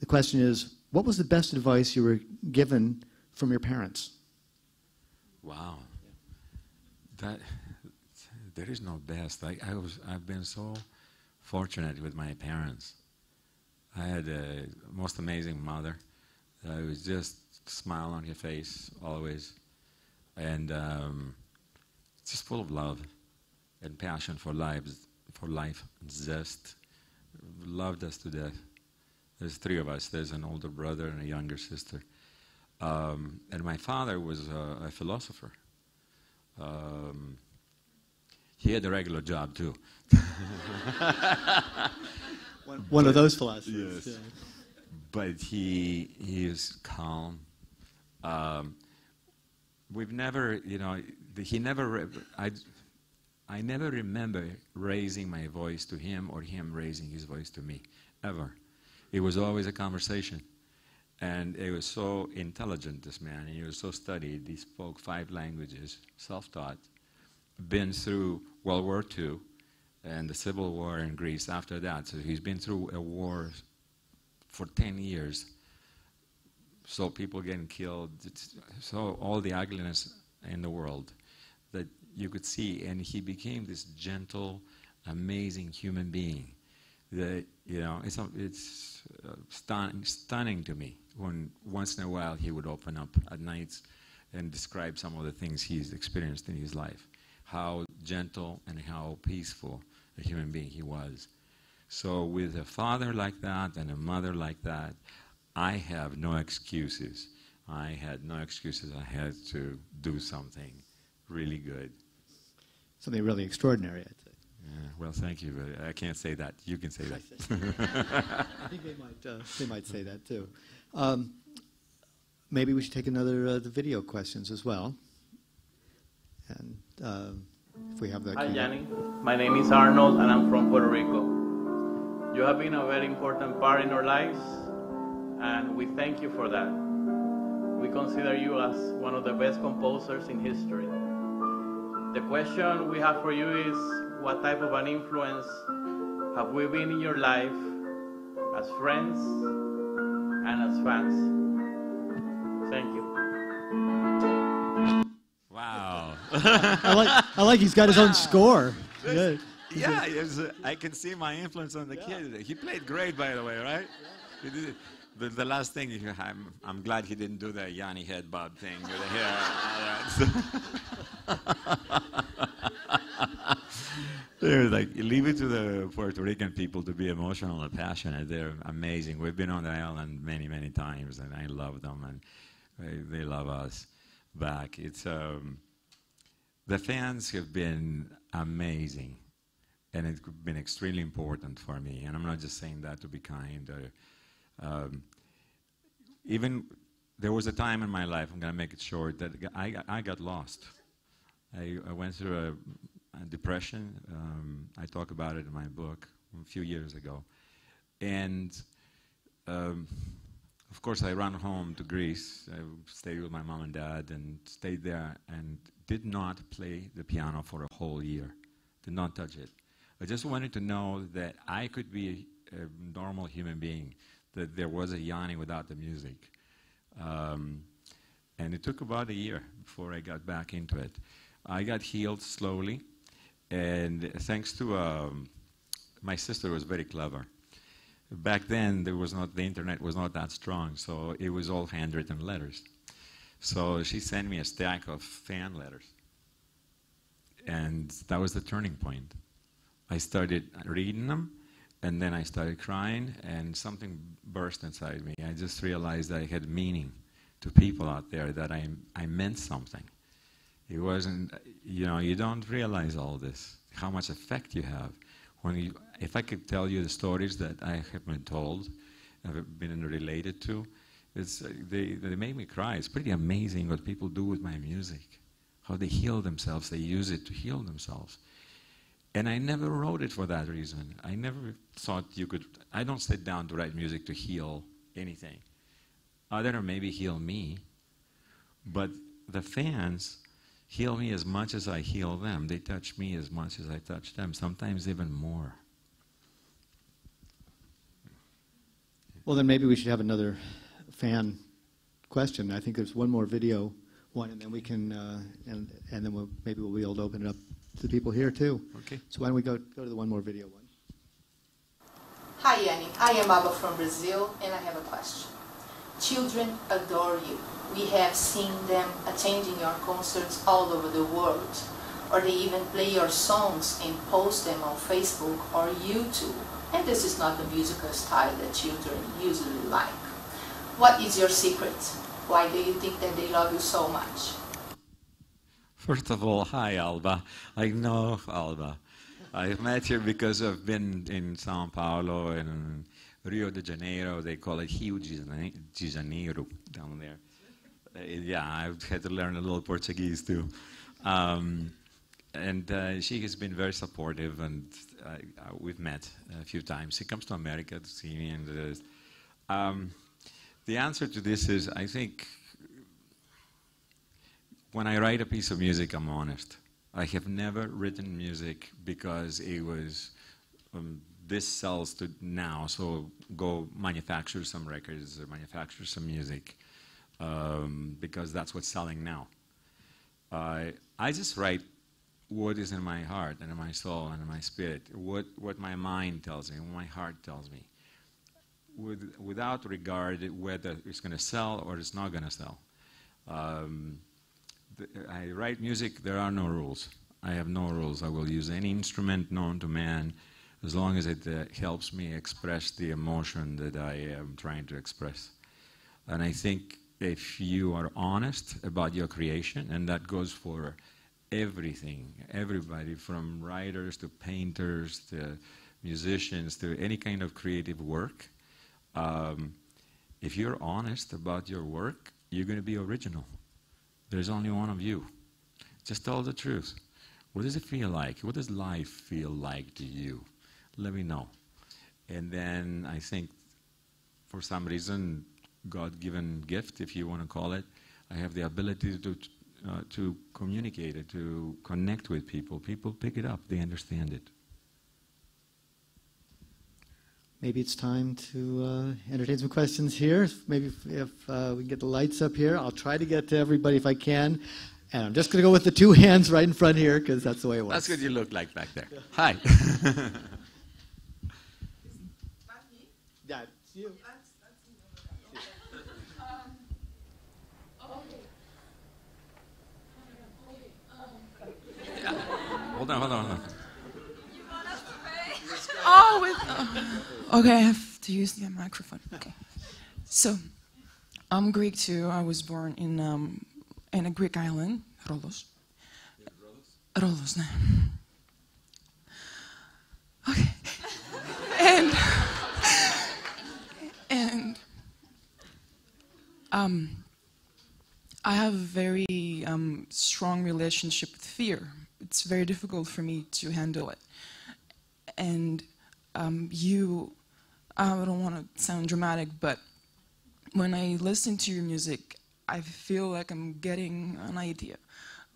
The question is, what was the best advice you were given from your parents? Wow. That there is no best. I, I was I've been so fortunate with my parents. I had a most amazing mother. I was just smile on your face always, and um, just full of love and passion for lives, for life, zest. Loved us to death. There's three of us. There's an older brother and a younger sister. Um, and my father was a, a philosopher. Um, he had a regular job too. One of those philosophers. Yes. yeah. But he he is calm, Um, we've never, you know, he never, I, I never remember raising my voice to him or him raising his voice to me, ever. It was always a conversation. And it was so intelligent, this man, and he was so studied. He spoke five languages, self taught, been through World War II and the Civil War in Greece after that. So he's been through a war for 10 years. So people getting killed, so all the ugliness in the world that you could see. And he became this gentle, amazing human being that, you know, it's, it's uh, stunning, stunning to me when once in a while he would open up at nights and describe some of the things he's experienced in his life. How gentle and how peaceful a human being he was. So, with a father like that and a mother like that, I have no excuses. I had no excuses. I had to do something really good. Something really extraordinary, I'd say. Yeah, well, thank you. But I can't say that. You can say that. [LAUGHS] I think they might, uh, they might say that too. Um, maybe we should take another uh, the video questions as well. And uh, if we have that. Hi, Yanni. My name is Arnold, and I'm from Puerto Rico. You have been a very important part in our lives, and we thank you for that. We consider you as one of the best composers in history. The question we have for you is what type of an influence have we been in your life as friends and as fans? I like. I like. He's got his own score. Good. Yeah, uh, I can see my influence on the kid. He played great, by the way, right? He did it. The, the last thing, I'm, I'm glad he didn't do the Yanni head bob thing with the hair. They're like, leave it to the Puerto Rican people to be emotional and passionate. They're amazing. We've been on the island many, many times, and I love them, and they, they love us back. It's um, the fans have been amazing, and it's been extremely important for me. And I'm not just saying that to be kind. Or, um, even there was a time in my life, I'm going to make it short, that I, I got lost. I, I went through a, a depression. Um, I talk about it in my book a few years ago. And um, of course, I ran home to Greece. I stayed with my mom and dad and stayed there and did not play the piano for a whole year. Did not touch it. I just wanted to know that I could be a normal human being, that there was a Yanni without the music. Um, and it took about a year before I got back into it. I got healed slowly, and thanks to um, my sister was very clever back then there was not the internet was not that strong, so it was all handwritten letters. So she sent me a stack of fan letters, and that was the turning point. I started reading them, and then I started crying, and something burst inside me. I just realized that I had meaning to people out there that I I meant something. It wasn't, you know, you don't realize all this, how much effect you have when you, if I could tell you the stories that I have been told, have been related to, it's, uh, they, they make me cry. It's pretty amazing what people do with my music, how they heal themselves, they use it to heal themselves. And I never wrote it for that reason. I never thought you could, I don't sit down to write music to heal anything, other than maybe heal me. But the fans, heal me as much as I heal them. They touch me as much as I touch them, sometimes even more. Well, then maybe we should have another fan question. I think there's one more video one, and then we can, uh, and, and then we'll, maybe we'll be able to open it up to the people here too. Okay. So why don't we go, go to the one more video one? Hi, Yanni. I am Alba from Brazil, and I have a question. Children adore you we have seen them attending your concerts all over the world, or they even play your songs and post them on Facebook or YouTube. And this is not the musical style that children usually like. What is your secret? Why do you think that they love you so much? First of all, hi Alba. I know Alba. I've met you because I've been in Sao Paulo and Rio de Janeiro. They call it Rio de Janeiro down there yeah, I've had to learn a little Portuguese too. Um, and uh, she has been very supportive, and uh, we've met a few times. She comes to America to see me, and uh, um, the answer to this is I think when I write a piece of music, I'm honest. I have never written music because it was um, this sells to now, so go manufacture some records or manufacture some music um, because that's what's selling now. Uh, I just write what is in my heart and in my soul and in my spirit, what, what my mind tells me, what my heart tells me, with, without regard whether it's going to sell or it's not going to sell. Um, I write music, there are no rules. I have no rules. I will use any instrument known to man as long as it uh, helps me express the emotion that I am trying to express. And I think if you are honest about your creation, and that goes for everything, everybody from writers to painters to musicians to any kind of creative work, um, if you're honest about your work, you're going to be original. There's only one of you. Just tell the truth. What does it feel like? What does life feel like to you? Let me know. And then I think for some reason, God given gift, if you want to call it, I have the ability to, uh, to communicate it, to connect with people. People pick it up, they understand it. Maybe it's time to uh, entertain some questions here. Maybe if, if uh, we can get the lights up here, I'll try to get to everybody if I can. And I'm just going to go with the two [LAUGHS] hands right in front here because that's the way it works. That's what you look like back there. Yeah. Hi. [LAUGHS] that's you. Hold on, hold on, hold on. Oh, with, uh, Okay, I have to use the microphone. Okay. So, I'm Greek too. I was born in um, in a Greek island, Rolos. Rolos, no. Okay. and and um, I have a very um, strong relationship with fear. It's very difficult for me to handle it. And um, you I don't want to sound dramatic, but when I listen to your music, I feel like I'm getting an idea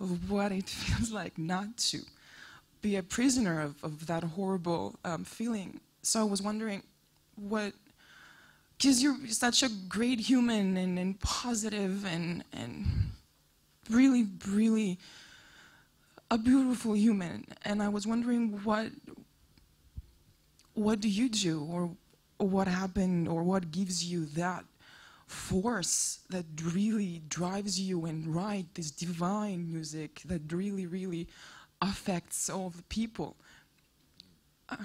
of what it [LAUGHS] feels like not to be a prisoner of, of that horrible um, feeling. So I was wondering what, because you're such a great human and, and positive and, and really, really a beautiful human. And I was wondering what, what do you do or, or what happened or what gives you that force that really drives you and write this divine music that really, really affects all the people. Uh,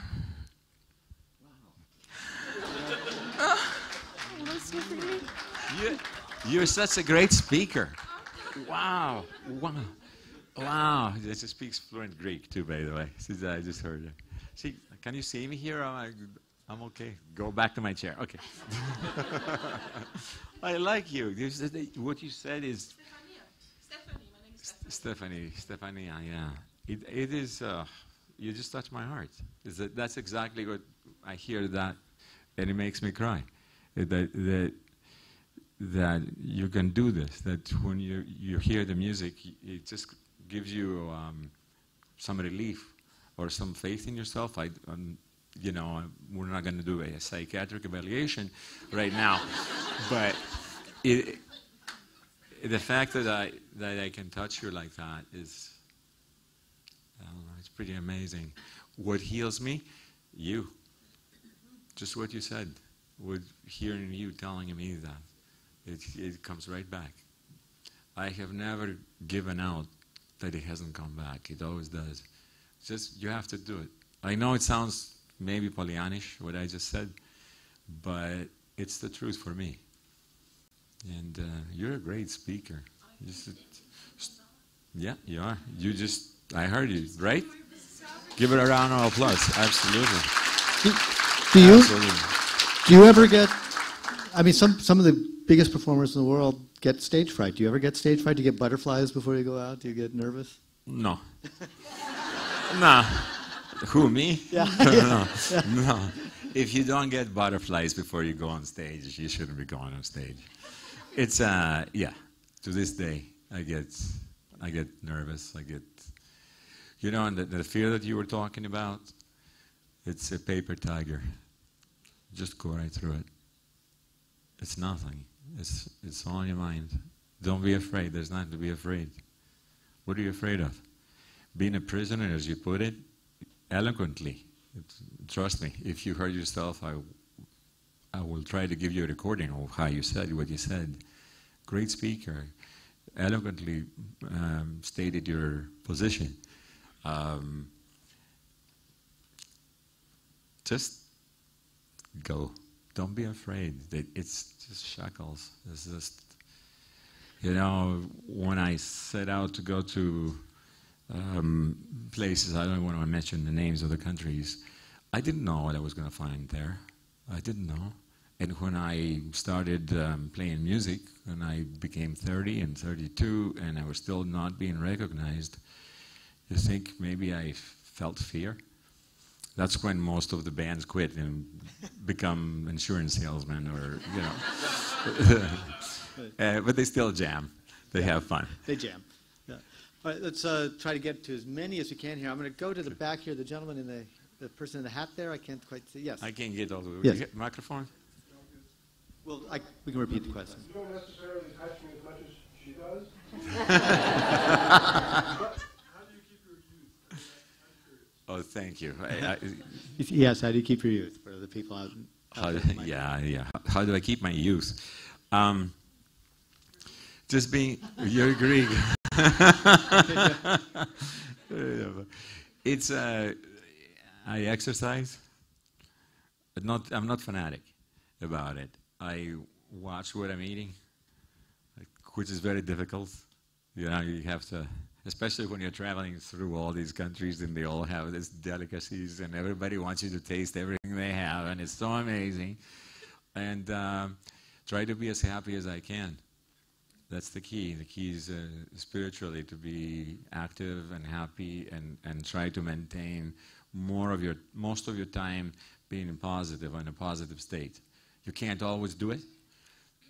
wow. you, you're such a great speaker. Wow. Wow. Wow. She speaks fluent Greek too, by the way. I just heard her. See, can you see me here? I'm okay. Go back to my chair. Okay. [LAUGHS] I like you. What you said is. Stephanie. Stephanie, Stephanie. yeah. It, it is, uh, you just touched my heart. Is that, that's exactly what I hear that, and it makes me cry. That, that, that you can do this, that when you, you hear the music, it just gives you um, some relief or some faith in yourself. I, um, you know, we're not going to do a psychiatric evaluation right now, but it, the fact that I that I can touch you like that is, I don't know, it's pretty amazing. What heals me, you. Just what you said. With hearing you telling me that, it it comes right back. I have never given out that it hasn't come back. It always does. Just you have to do it. I know it sounds maybe Pollyannish, what I just said, but it's the truth for me. And uh, you're a great speaker. Just, yeah, you are. You just, I heard you, right? Give it a round of applause. Absolutely. Do, do you, Absolutely. do you ever get I mean, some, some of the biggest performers in the world get stage fright. Do you ever get stage fright? Do you get butterflies before you go out? Do you get nervous? No. [LAUGHS] nah. Who, me? Yeah. [LAUGHS] no, yeah. no, no. If you don't get butterflies before you go on stage, you shouldn't be going on stage. It's, uh, yeah, to this day, I get, I get nervous. I get, you know, and the, the fear that you were talking about, it's a paper tiger. Just go right through it. It's nothing. It's, it's all in your mind. Don't be afraid. There's nothing to be afraid. What are you afraid of? Being a prisoner, as you put it, eloquently. Trust me, if you hurt yourself, I, I will try to give you a recording of how you said what you said. Great speaker, eloquently um, stated your position. Um, just go. Don't be afraid. It's just shackles. It's just, you know, when I set out to go to um, places, I don't want to mention the names of the countries, I didn't know what I was going to find there. I didn't know. And when I started um, playing music, when I became 30 and 32, and I was still not being recognized, you think maybe I felt fear? That's when most of the bands quit and become insurance salesmen or, you know. [LAUGHS] uh, but they still jam. They have fun. They jam. Yeah. All right, let's uh, try to get to as many as we can here. I'm going to go to the back here, the gentleman in the, the person in the hat there. I can't quite see. Yes. I can't get all the way. Yes. Microphone? Well, I, we can repeat the question. You don't necessarily touch me as much as she does. [LAUGHS] Oh, thank you. I, I, [LAUGHS] yes, how do you keep your youth for the people out? how, [LAUGHS] yeah, yeah. How do I keep my youth? Um, just being, you're Greek. [LAUGHS] it's, uh, I exercise, but not, I'm not fanatic about it. I watch what I'm eating, which is very difficult. You know, you have to especially when you're traveling through all these countries and they all have these delicacies and everybody wants you to taste everything they have and it's so amazing and uh, try to be as happy as i can that's the key the key is uh, spiritually to be active and happy and, and try to maintain more of your most of your time being positive in a positive state you can't always do it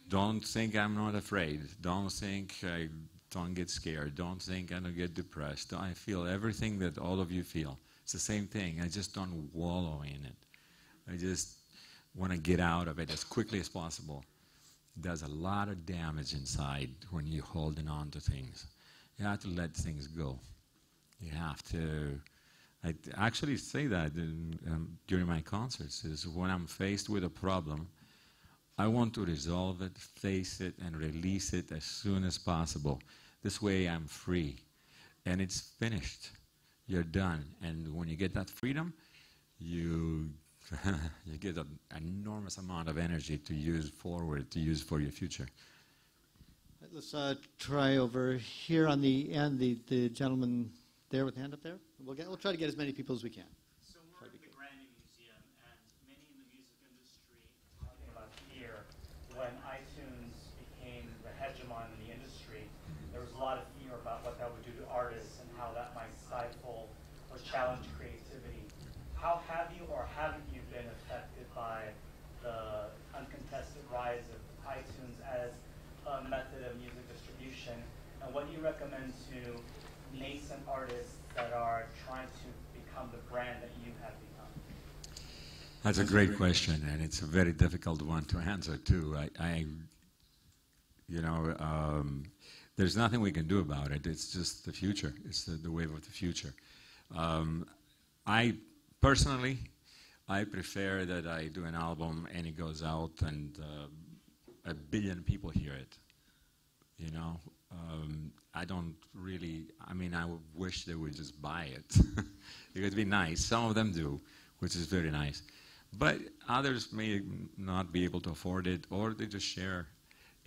don't think i'm not afraid don't think i don't get scared. Don't think I don't get depressed. I feel everything that all of you feel. It's the same thing. I just don't wallow in it. I just want to get out of it as quickly as possible. Does a lot of damage inside when you're holding on to things. You have to let things go. You have to. I actually say that in, um, during my concerts. Is when I'm faced with a problem, I want to resolve it, face it, and release it as soon as possible. This way I'm free. And it's finished. You're done. And when you get that freedom, you, [LAUGHS] you get an enormous amount of energy to use forward, to use for your future. Let's uh, try over here on the end, the, the gentleman there with the hand up there. We'll, get, we'll try to get as many people as we can. So we're at the Grammy Museum, and many in the music industry talking about fear. When iTunes became the hegemon in the industry, there was a lot of fear about what that would do to artists and how that might stifle or challenge creativity. How have you or haven't you been affected by the uncontested rise of iTunes as a method of music distribution? And what do you recommend to nascent artists that are trying to become the brand that you have become? That's a great question, and it's a very difficult one to answer too. I, I you know, um, there's nothing we can do about it. It's just the future. It's the, the wave of the future. Um, I personally, I prefer that I do an album and it goes out and uh, a billion people hear it. You know, um, I don't really. I mean, I wish they would just buy it. [LAUGHS] it would be nice. Some of them do, which is very nice. But others may not be able to afford it, or they just share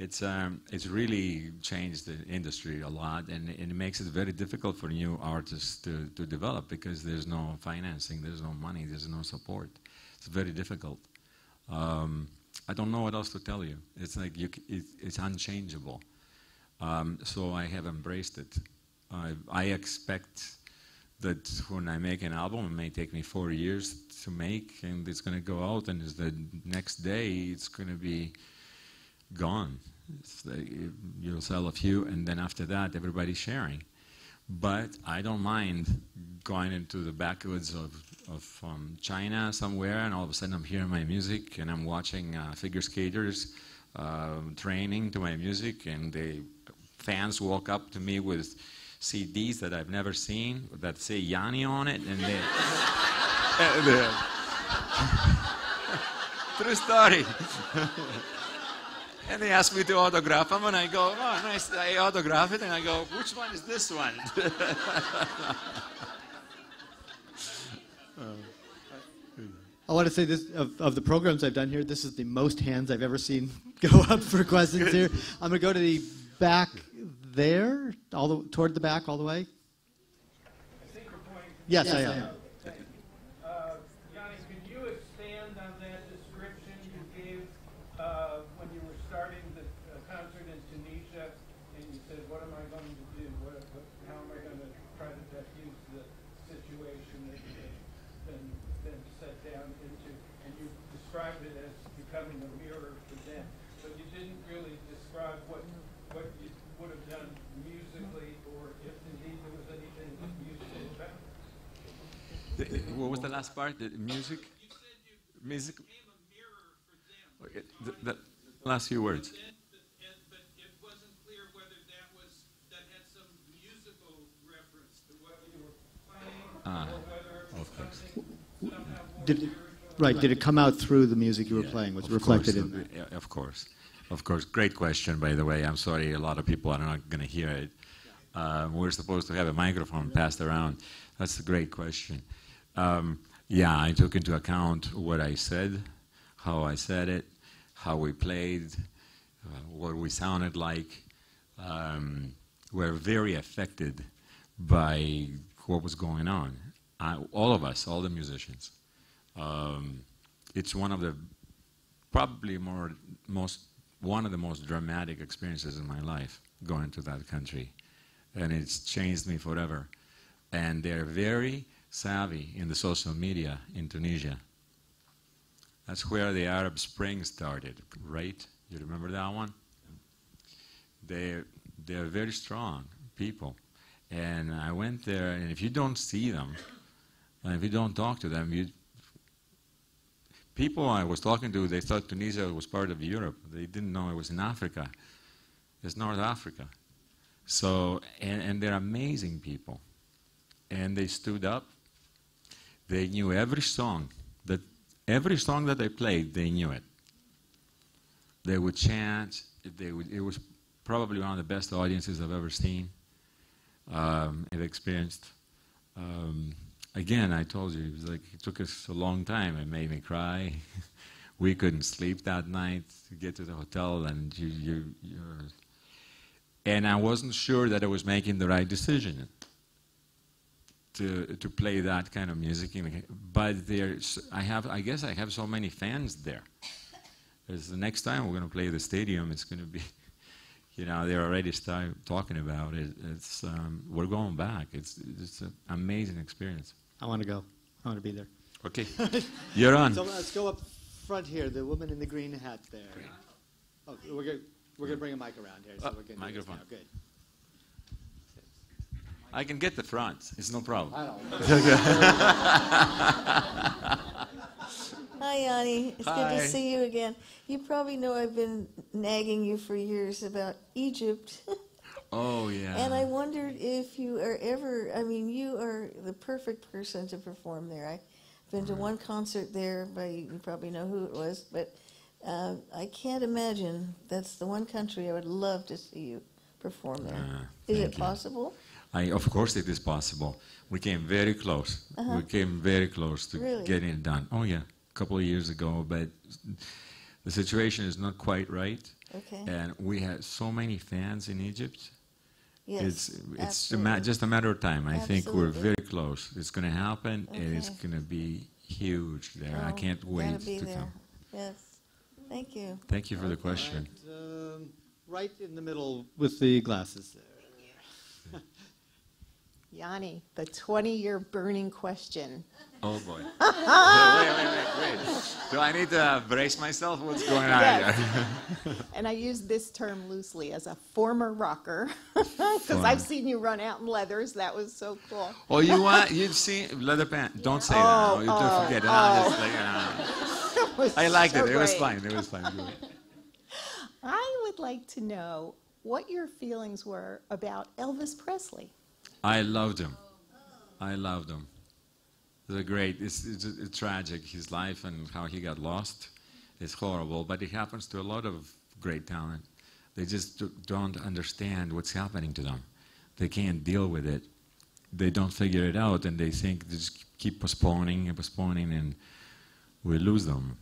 it's um, it's really changed the industry a lot, and, and, it makes it very difficult for new artists to, to develop because there's no financing, there's no money, there's no support. It's very difficult. Um, I don't know what else to tell you. It's like you, it, it's unchangeable. Um, so I have embraced it. I, I expect that when I make an album, it may take me four years to make, and it's going to go out, and the next day it's going to be gone. Like you- you'll sell a few, and then after that, everybody's sharing. But I don't mind going into the backwoods of, of um, China somewhere, and all of a sudden I'm hearing my music, and I'm watching uh, figure skaters um, training to my music, and they fans walk up to me with CDs that I've never seen that say Yanni on it, and they. [LAUGHS] and they- [LAUGHS] True story. [LAUGHS] and they ask me to autograph them, and I go, oh, nice. I autograph it, and I go, which one is this one? I want to say this of, of the programs I've done here. This is the most hands I've ever seen go up for questions here. I'm going to go to the back there, all the toward the back, all the way. Yes, I am. Uh, Yanni, could you expand on that description you gave uh, when you were starting the uh, concert in Tunisia, and you said, "What am I going to do? What, what, how am I going to try to diffuse the situation that you've been, been set down into?" And you described it as becoming a mirror for them, but you didn't really describe what what you would have done musically, or if indeed there was anything that you said about. The- what was the last part? The music? Music? Okay, the, the last few words. Ah, of course. Did, right? Did it come out through the music you were playing? Was it reflected course, in that? yeah, Of course. Of course. Great question, by the way. I'm sorry a lot of people are not going to hear it. Uh, we're supposed to have a microphone passed around. That's a great question. Um, yeah, I took into account what I said, how I said it, how we played, uh, what we sounded like. Um, we're very affected by what was going on. I, all of us, all the musicians. Um, it's one of the probably more most one of the most dramatic experiences in my life going to that country, and it's changed me forever. And they're very savvy in the social media in Tunisia. That's where the Arab Spring started, right? You remember that one? They they're very strong people, and I went there. And if you don't see them, and if you don't talk to them, you people I was talking to, they thought Tunisia was part of Europe. They didn't know it was in Africa. It's North Africa. So, and, and they're amazing people. And they stood up. They knew every song. That every song that they played, they knew it. They would chant. They would, it was probably one of the best audiences I've ever seen. Um, I've experienced. Um, again, I told you, it was like it took us a long time. It made me cry. [LAUGHS] we couldn't sleep that night to get to the hotel, and you, you, and I wasn't sure that I was making the right decision to to play that kind of music. But there's, I have, I guess, I have so many fans there. As the next time we're going to play the stadium, it's going to be [LAUGHS] you know, they're already start talking about it. It's um, we're going back. It's it's an amazing experience. I want to go. I want to be there. Okay, [LAUGHS] you're on. So let's go up front here. The woman in the green hat there. Oh, we're gonna we're gonna bring a mic around here. So Oh, we're gonna microphone. Do this now. Good. I can get the front. It's no problem. I [LAUGHS] Hi, Yanni. It's good to see you again. You probably know I've been nagging you for years about Egypt. [LAUGHS] Oh yeah. And I wondered if you are ever, I mean, you are the perfect person to perform there. I've been to one concert there, by, you probably know who it was, but uh, I can't imagine that's the one country I would love to see you perform there. Ah, Is it you. possible? I, of course, it is possible. We came very close. Uh-huh. We came very close to Really? getting it done. Oh yeah, a couple of years ago, but the situation is not quite right. Okay. And we had so many fans in Egypt. Yes, it's it's a ma- just a matter of time. I think we're very close. It's going to happen, and it's going to be huge there. I Oh, can't gotta wait be to there. come. Yes. Thank you. Thank you for the question. Um, right in the middle with the glasses there. [LAUGHS] Yanni, the 20-year burning question. Oh boy. [LAUGHS] wait, wait, wait, wait. Do I need to brace myself? What's going on Yes. here? [LAUGHS] And I use this term loosely as a former rocker, [LAUGHS] because I've seen you run out in leathers. That was so cool. oh, you want you've seen leather pants? Don't say Oh, that. No, you oh, don't forget it. No, just oh. like, uh, It I liked so it. It was fine. It was fine. I would like to know what your feelings were about Elvis Presley. I loved him. I loved him. They're great. It's, it's, it's tragic, his life and how he got lost. It's horrible, but it happens to a lot of great talent. They just don't understand what's happening to them. They can't deal with it. They don't figure it out, and they think they just keep postponing and postponing, and we lose them.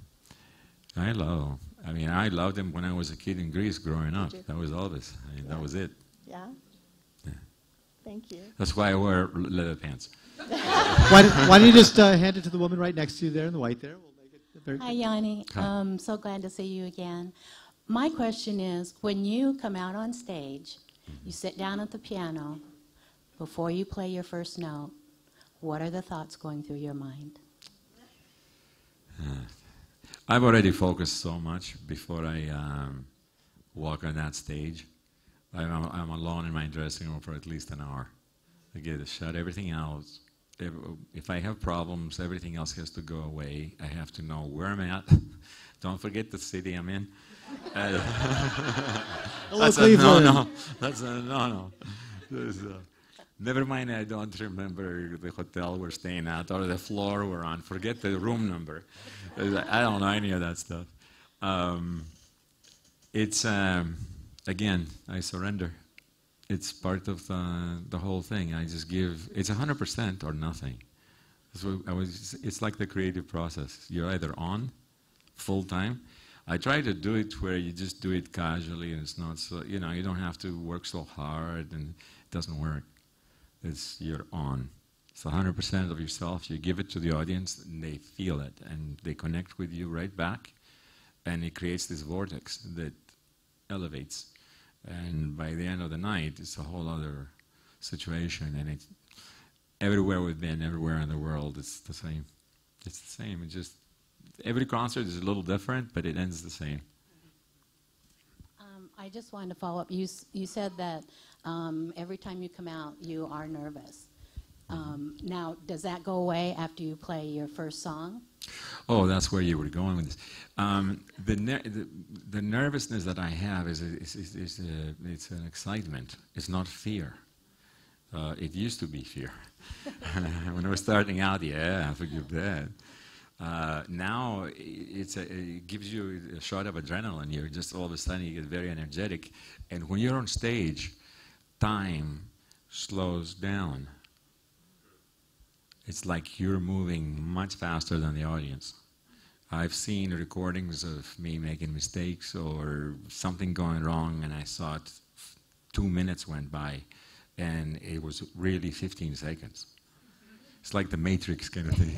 I love. I mean, I loved him when I was a kid in Greece growing up. That was Elvis. I mean, that was it. Yeah? Thank you. That's why I wear leather pants. [LAUGHS] why, don't- why don't you just uh, hand it to the woman right next to you there in the white there? We'll make it very Hi, Yanni. Hi. Um, so glad to see you again. My question is when you come out on stage, you sit down at the piano, before you play your first note, what are the thoughts going through your mind? I've already focused so much before I um, walk on that stage. I'm, I'm alone in my dressing room for at least an hour. I get to shut everything out. If, I have problems, everything else has to go away. I have to know where I'm at. [LAUGHS] Don't forget the city I'm in. Uh, [LAUGHS] that's a no-no. That's a. There's a- Never mind, I don't remember the hotel we're staying at or the floor we're on. Forget the room number. I don't know any of that stuff. Um, it's, um, again, I surrender. It's part of the, the whole thing. I just give, it's 100% or nothing. So I was, it's like the creative process. You're either on full time. I try to do it where you just do it casually and it's not so, you know, you don't have to work so hard and it doesn't work. It's you're on. It's 100% of yourself. You give it to the audience and they feel it and they connect with you right back and it creates this vortex that elevates. And by the end of the night, it's a whole other situation and it's everywhere we've been, everywhere in the world, it's the same. It's the same. It just every concert is a little different, but it ends the same. Um, I just wanted to follow up. You, you said that um, every time you come out, you are nervous. Um, now, does that go away after you play your first song? Oh, that's where you were going with this. Um, the, the the nervousness that I have is, is, is, is a, it's an excitement. It's not fear. Uh, it used to be fear. [LAUGHS] when I was starting out, yeah, I forgive that. Uh, now it's a, it gives you a shot of adrenaline. You're just all of a sudden you get very energetic, and when you're on stage, time slows down. It's like you're moving much faster than the audience. I've seen recordings of me making mistakes or something going wrong, and I saw it. Two minutes went by, and it was really 15 seconds. It's like the Matrix kind of thing.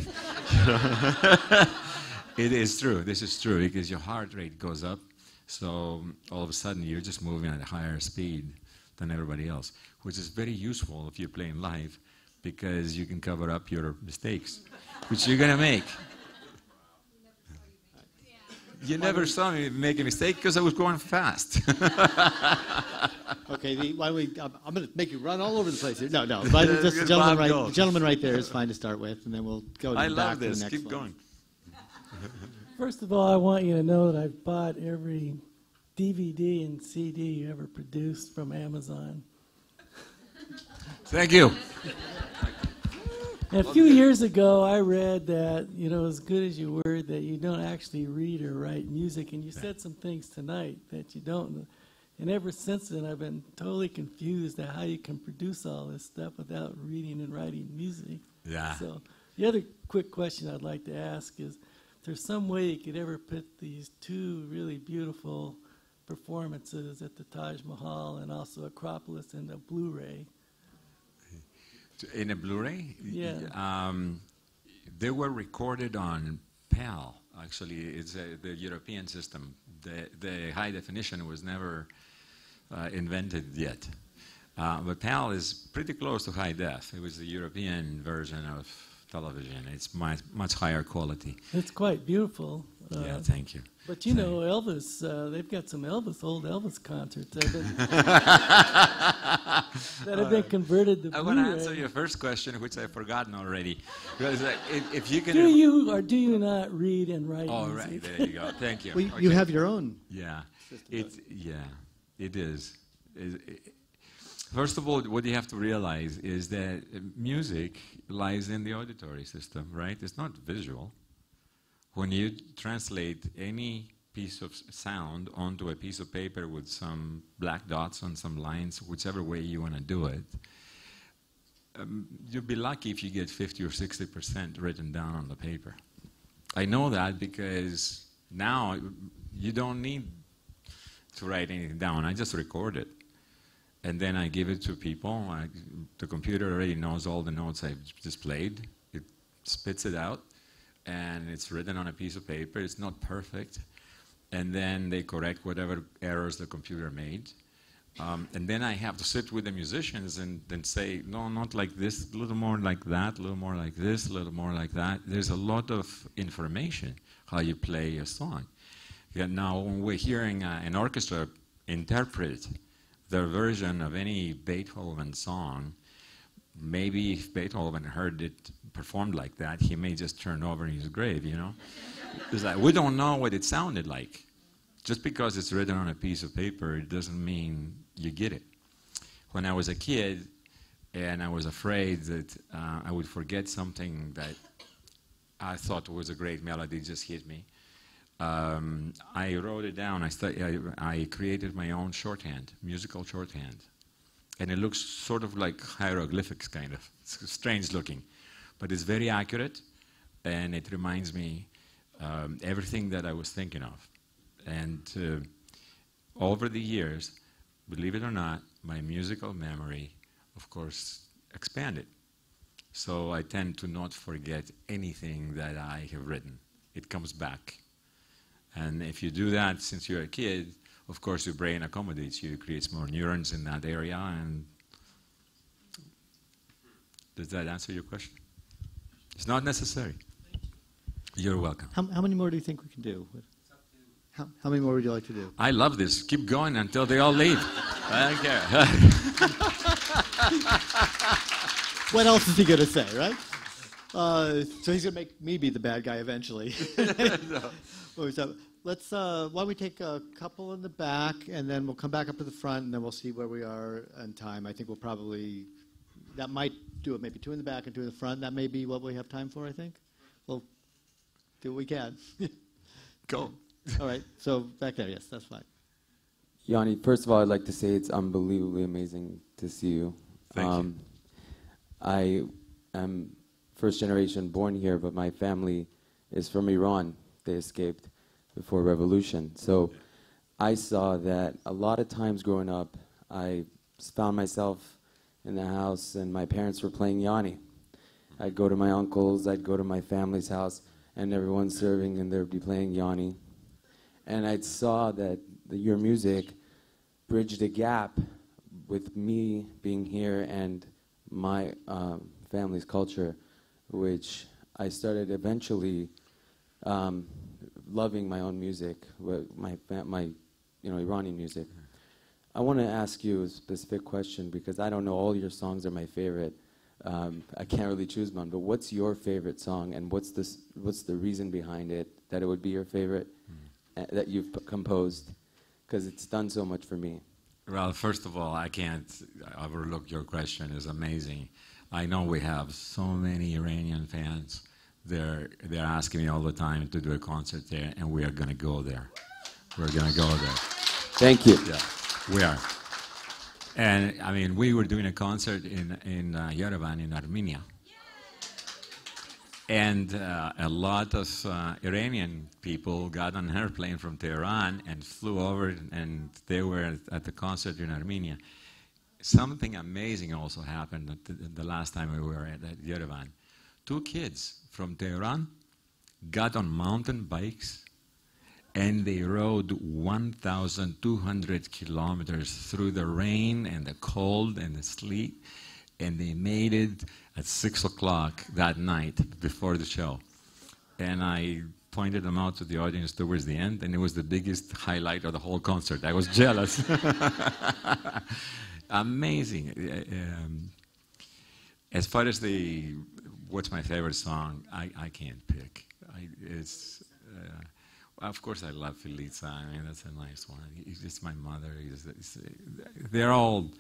[LAUGHS] it is true. This is true because your heart rate goes up, so all of a sudden you're just moving at a higher speed than everybody else, which is very useful if you're playing live because you can cover up your mistakes, which you're gonna make. You never saw me make a mistake because I was going fast. [LAUGHS] Okay, the, why don't we, I'm, I'm going to make you run all over the place here. No, no, but just the gentleman, right, the gentleman right there is fine to start with, and then we'll go I back love to the this. next Keep one. going. [LAUGHS] First of all, I want you to know that I've bought every DVD and CD you ever produced from Amazon. Thank you. A few years ago, I read that, you know, as good as you were, that you don't actually read or write music. And you said some things tonight that you don't. And ever since then, I've been totally confused at how you can produce all this stuff without reading and writing music. Yeah. So the other quick question I'd like to ask is, if there's some way you could ever put these two really beautiful performances at the Taj Mahal and also Acropolis in the Blu-ray. In a Blu-ray? Yeah. Um, they were recorded on PAL, Actually, it's uh, the European system. The, the high definition was never uh, invented yet. Uh, but PAL is pretty close to high def. It was the European version of television. It's much, much higher quality. It's quite beautiful. Uh, yeah, thank you. But you know, Elvis, uh, they've got some Elvis, old Elvis concerts that have been, that have been converted to I want to answer your first question, which I've forgotten already. Because uh, if, if you can. Do you or do you not read and write Oh, music? right. There you go. [LAUGHS] Thank you. Well, you have your own Yeah. system, It's, yeah, it is. It- it- First of all, what you have to realize is that uh, music lies in the auditory system, right? It's not visual. When you translate any piece of sound onto a piece of paper with some black dots on some lines, whichever way you want to do it, um, you'll be lucky if you get 50 or 60 percent written down on the paper. I know that because now you don't need to write anything down. I just record it. And then I give it to people. I, the computer already knows all the notes I've just played. It spits it out, and it's written on a piece of paper. It's not perfect. And then they correct whatever errors the computer made. Um, and then I have to sit with the musicians and then say, no, not like this, a little more like that, a little more like this, a little more like that. There's a lot of information how you play a song. Yeah, now, when we're hearing uh, an orchestra interpret their version of any Beethoven song, maybe if Beethoven heard it performed like that, he may just turn over in his grave, you know? [LAUGHS] It's like, we don't know what it sounded like. Just because it's written on a piece of paper, it doesn't mean you get it. When I was a kid, and I was afraid that uh, I would forget something that I thought was a great melody, just hit me. Um, I wrote it down. I, I, I created my own shorthand, musical shorthand. And it looks sort of like hieroglyphics, kind of. It's strange looking. But it's very accurate, and it reminds me um, everything that I was thinking of. And uh, over the years, believe it or not, my musical memory, of course, expanded. So I tend to not forget anything that I have written. It comes back. And if you do that since you're a kid, of course your brain accommodates you, creates more neurons in that area. And does that answer your question? It's not necessary. You're welcome. How, how many more do you think we can do? How, how many more would you like to do? I love this. Keep going until they all leave. I don't care. what else is he going to say, right? Uh, so he's going to make me be the bad guy eventually. [LAUGHS] [LAUGHS] Well, so let's. Uh, why don't we take a couple in the back, and then we'll come back up to the front, and then we'll see where we are in time. I think we'll probably. That might do it. Maybe two in the back and two in the front. That may be what we have time for. I think. We'll do what we can. [LAUGHS] Go. All right. So back there. Yes, that's fine. Yanni, first of all, I'd like to say it's unbelievably amazing to see you. Thank you. um, I am first generation born here, but my family is from Iran. They escaped before revolution. So I saw that a lot of times growing up, I found myself in the house and my parents were playing Yanni. I'd go to my uncle's, I'd go to my family's house, and everyone's serving and they'd be playing Yanni. And I saw that the, your music bridged a gap with me being here and my um, family's culture, which I started eventually um, loving my own music, my, my you know, Iranian music. I want to ask you a specific question because I don't know all your songs are my favorite. Um, I can't really choose one, but what's your favorite song, and what's this? What's the reason behind it that it would be your favorite uh, that you've p- composed? Because it's done so much for me. Well, first of all, I can't overlook your question. It's amazing. I know we have so many Iranian fans. They're they're asking me all the time to do a concert there, and we are going to go there. We're going to go there. Thank you. Yeah, we are. And I mean, we were doing a concert in in uh, Yerevan in Armenia, and uh, a lot of uh, Iranian people got on an airplane from Tehran and flew over, and they were at, the concert in Armenia. Something amazing also happened the, the last time we were at, at Yerevan. Two kids from Tehran got on mountain bikes and they rode 1,200 kilometers through the rain and the cold and the sleet, and they made it at 6 o'clock that night before the show. And I pointed them out to the audience towards the end, and it was the biggest highlight of the whole concert. I was jealous. [LAUGHS] Amazing. Um, as far as the what's my favorite song, I, I can't pick. I, it's uh, of course I love Felitsa. I mean that's a nice one. It's my mother. It's, it's, they're all.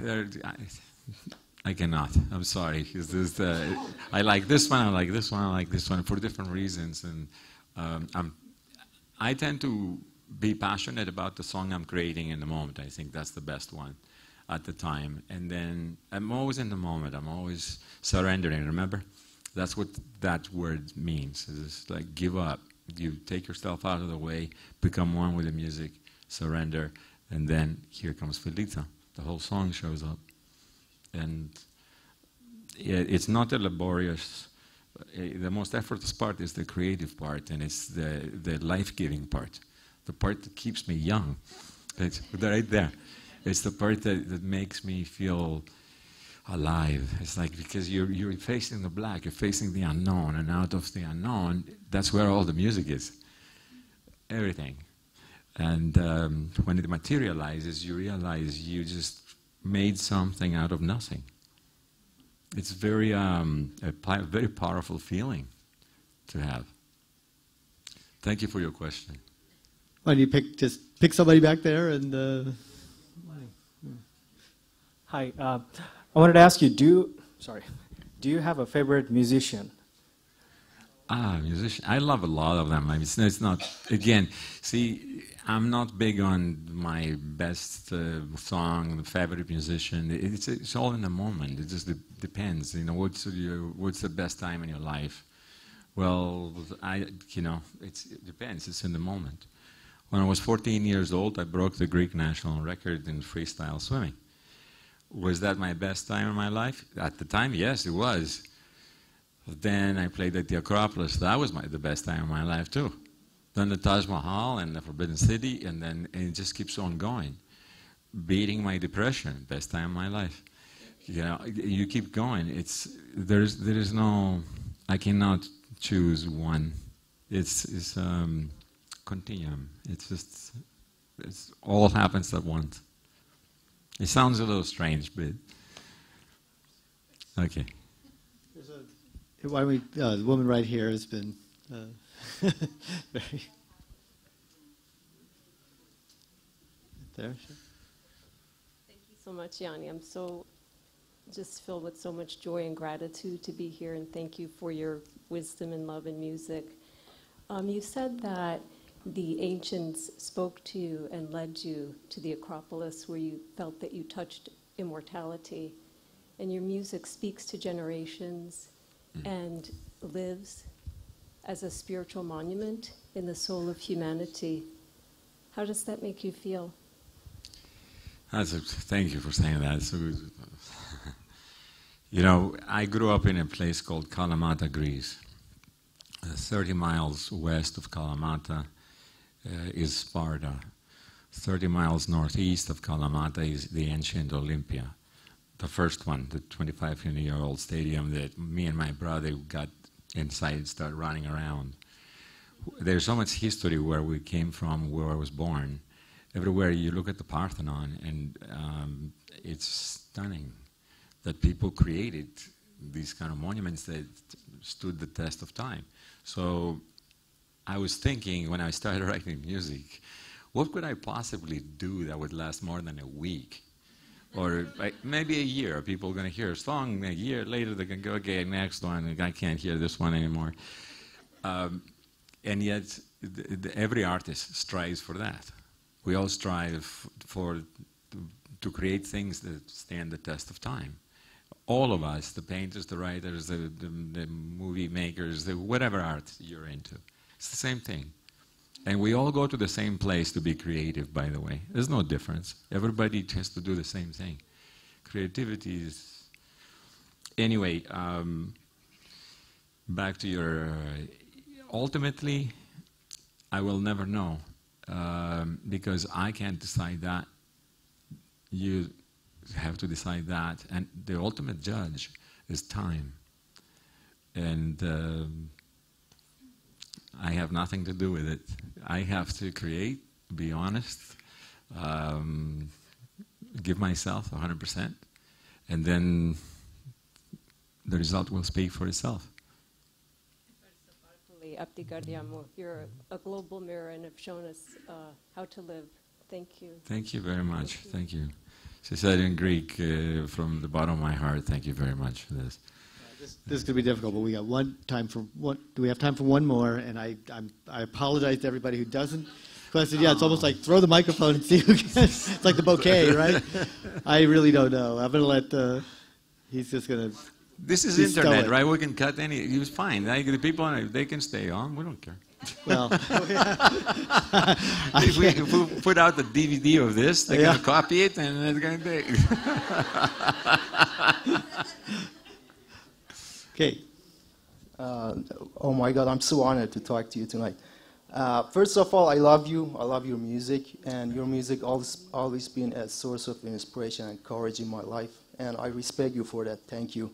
They're, I, I cannot. I'm sorry. This, uh, I like this one. I like this one. I like this one for different reasons, and um, I'm. I tend to be passionate about the song I'm creating in the moment. I think that's the best one at the time. And then I'm always in the moment. I'm always surrendering. Remember, that's what that word means. It's like give up. You take yourself out of the way, become one with the music, surrender, and then here comes Felitsa. The whole song shows up, and it's not a laborious. Eh, the most effortless part is the creative part, and it's the the life-giving part the part that keeps me young. It's right there. It's the part that, that makes me feel alive. It's like because you're, you're facing the black, you're facing the unknown, and out of the unknown, that's where all the music is. Everything. And um, when it materializes, you realize you just made something out of nothing. It's very, um, a very powerful feeling to have. Thank you for your question. Why don't you pick just pick somebody back there and? Uh, Hi, uh, I wanted to ask you. Do sorry, do you have a favorite musician? Ah, musician. I love a lot of them. I mean, it's, it's not. Again, see, I'm not big on my best uh, song, favorite musician. It's it's all in the moment. It just depends. You know, what's your, what's the best time in your life? Well, I you know, it depends. It's in the moment. When I was 14 years old, I broke the Greek national record in freestyle swimming. Was that my best time in my life? At the time, yes, it was. Then I played at the Acropolis. That was my, the best time of my life, too. Then the Taj Mahal and the Forbidden City, and then and it just keeps on going. Beating my depression, best time of my life. You know, you keep going. It's there's there is no, I cannot choose one. It's it's um, continuum. It's just, it's all happens at once. It sounds a little strange, but okay. A, why we, uh, the woman right here has been uh, [LAUGHS] very. There. Sure. Thank you so much, Yanni. I'm so just filled with so much joy and gratitude to be here, and thank you for your wisdom and love and music. Um, you said that the ancients spoke to you and led you to the Acropolis where you felt that you touched immortality. And your music speaks to generations mm. and lives as a spiritual monument in the soul of humanity. How does that make you feel? A, thank you for saying that. [LAUGHS] You know, I grew up in a place called Kalamata, Greece, uh, 30 miles west of Kalamata is Sparta. 30 miles northeast of Kalamata is the ancient Olympia, the first one, the 25 year old stadium that me and my brother got inside started running around. There's so much history where we came from, where I was born. Everywhere you look at the Parthenon, and um, it's stunning that people created these kind of monuments that stood the test of time. So I was thinking when I started [LAUGHS] writing music, what could I possibly do that would last more than a week? Or maybe a year. People are going to hear a song. A year later, they're going to go, okay, next one. I can't hear this one anymore. Um, and yet, the, the, every artist strives for that. We all strive for to, to create things that stand the test of time all of us, the painters, the writers, the, the, the movie makers, the, whatever art you're into. It's the same thing. And we all go to the same place to be creative, by the way. There's no difference. Everybody has to do the same thing. Creativity is. Anyway, um, back to your. Uh, ultimately, I will never know um, because I can't decide that. You have to decide that, and the ultimate judge is time. And um, I have nothing to do with it. I have to create, be honest, um, give myself 100%, and then the result will speak for itself. You're a global mirror and have shown us uh, how to live. Thank you. Thank you very much. Thank you. Thank you. She said in Greek, uh, from the bottom of my heart, thank you very much for this. This, this is going to be difficult, but we got one time for one. Do we have time for one more? And I, I'm, i apologize to everybody who doesn't. Question, yeah, it's almost like throw the microphone and see who gets. It's like the bouquet, right? [LAUGHS] I really don't know. I'm going to let. Uh, he's just going to. This is internet, stoic. right? We can cut any. He was fine. Like, the people, they can stay on. We don't care. Well, [LAUGHS] if, we, if, we, put out the DVD of this, they're yeah. going to copy it and they're going to take. Okay. Uh, oh my God, I'm so honored to talk to you tonight. Uh, first of all, I love you. I love your music, and your music always always been a source of inspiration and courage in my life, and I respect you for that. Thank you.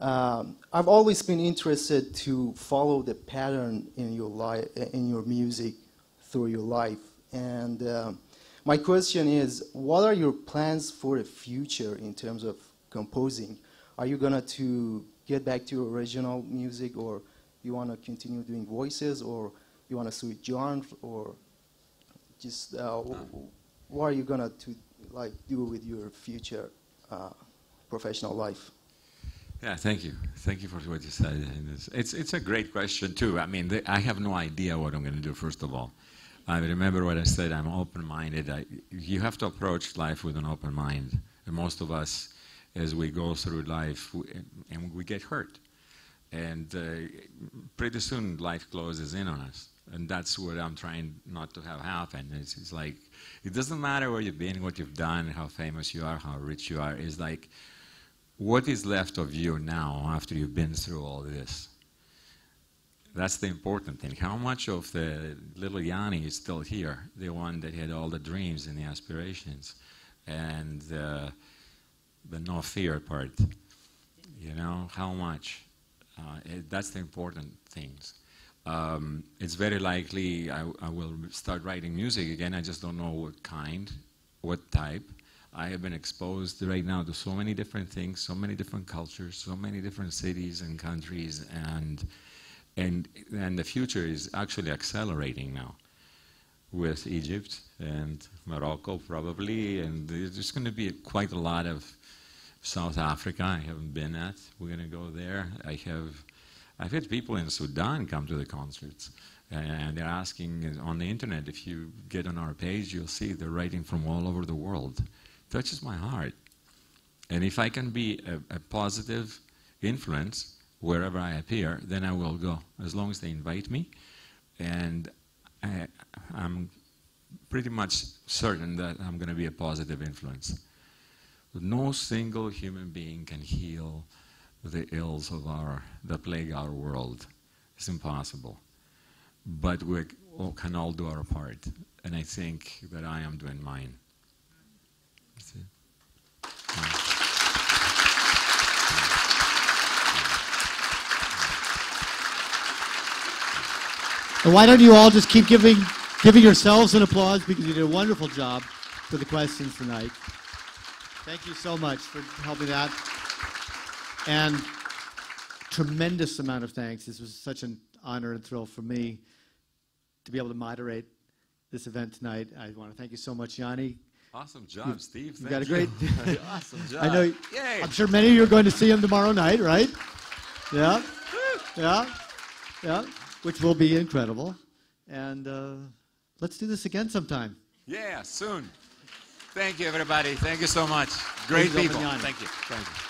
Um, I've always been interested to follow the pattern in your life, in your music, through your life. And uh, my question is, what are your plans for the future in terms of composing? Are you gonna to get back to your original music, or you wanna continue doing voices, or you wanna switch genres, or just uh, what are you gonna to like do with your future uh, professional life? Yeah, thank you. Thank you for what you said. It's, it's a great question, too. I mean, I have no idea what I'm going to do, first of all. I remember what I said, I'm open-minded. you have to approach life with an open mind. And most of us, as we go through life, and we get hurt. And uh, pretty soon life closes in on us. And that's what I'm trying not to have happen. It's, it's like, it doesn't matter where you've been, what you've done, how famous you are, how rich you are. It's like, what is left of you now after you've been through all this? That's the important thing. How much of the little Yanni is still here, the one that had all the dreams and the aspirations, and uh, the no fear part? You know, how much? Uh, it, that's the important things. Um, it's very likely I, I will start writing music again. I just don't know what kind, what type. I have been exposed right now to so many different things, so many different cultures, so many different cities and countries, and and and the future is actually accelerating now with Egypt and Morocco probably, and there's going to be quite a lot of South Africa. I haven't been at. We're going to go there. I have. I've had people in Sudan come to the concerts, and they're asking on the internet. If you get on our page, you'll see they're writing from all over the world touches my heart. And if I can be a, a positive influence wherever I appear, then I will go, as long as they invite me. And I, am pretty much certain that I'm going to be a positive influence. No single human being can heal the ills of our that plague our world. It's impossible. But we can all do our part, and I think that I am doing mine. Why don't you all just keep giving, giving yourselves an applause because you did a wonderful job for the questions tonight. Thank you so much for helping that. And tremendous amount of thanks. This was such an honor and thrill for me to be able to moderate this event tonight. I want to thank you so much, Yanni. Awesome job, you, Steve. You got a great. [LAUGHS] awesome [LAUGHS] job. I know. Yay. I'm sure many of you are going to see him tomorrow night, right? Yeah, yeah, yeah. Which will be incredible. And uh, let's do this again sometime. Yeah, soon. Thank you, everybody. Thank you so much. Great people. Thank you. Thank you.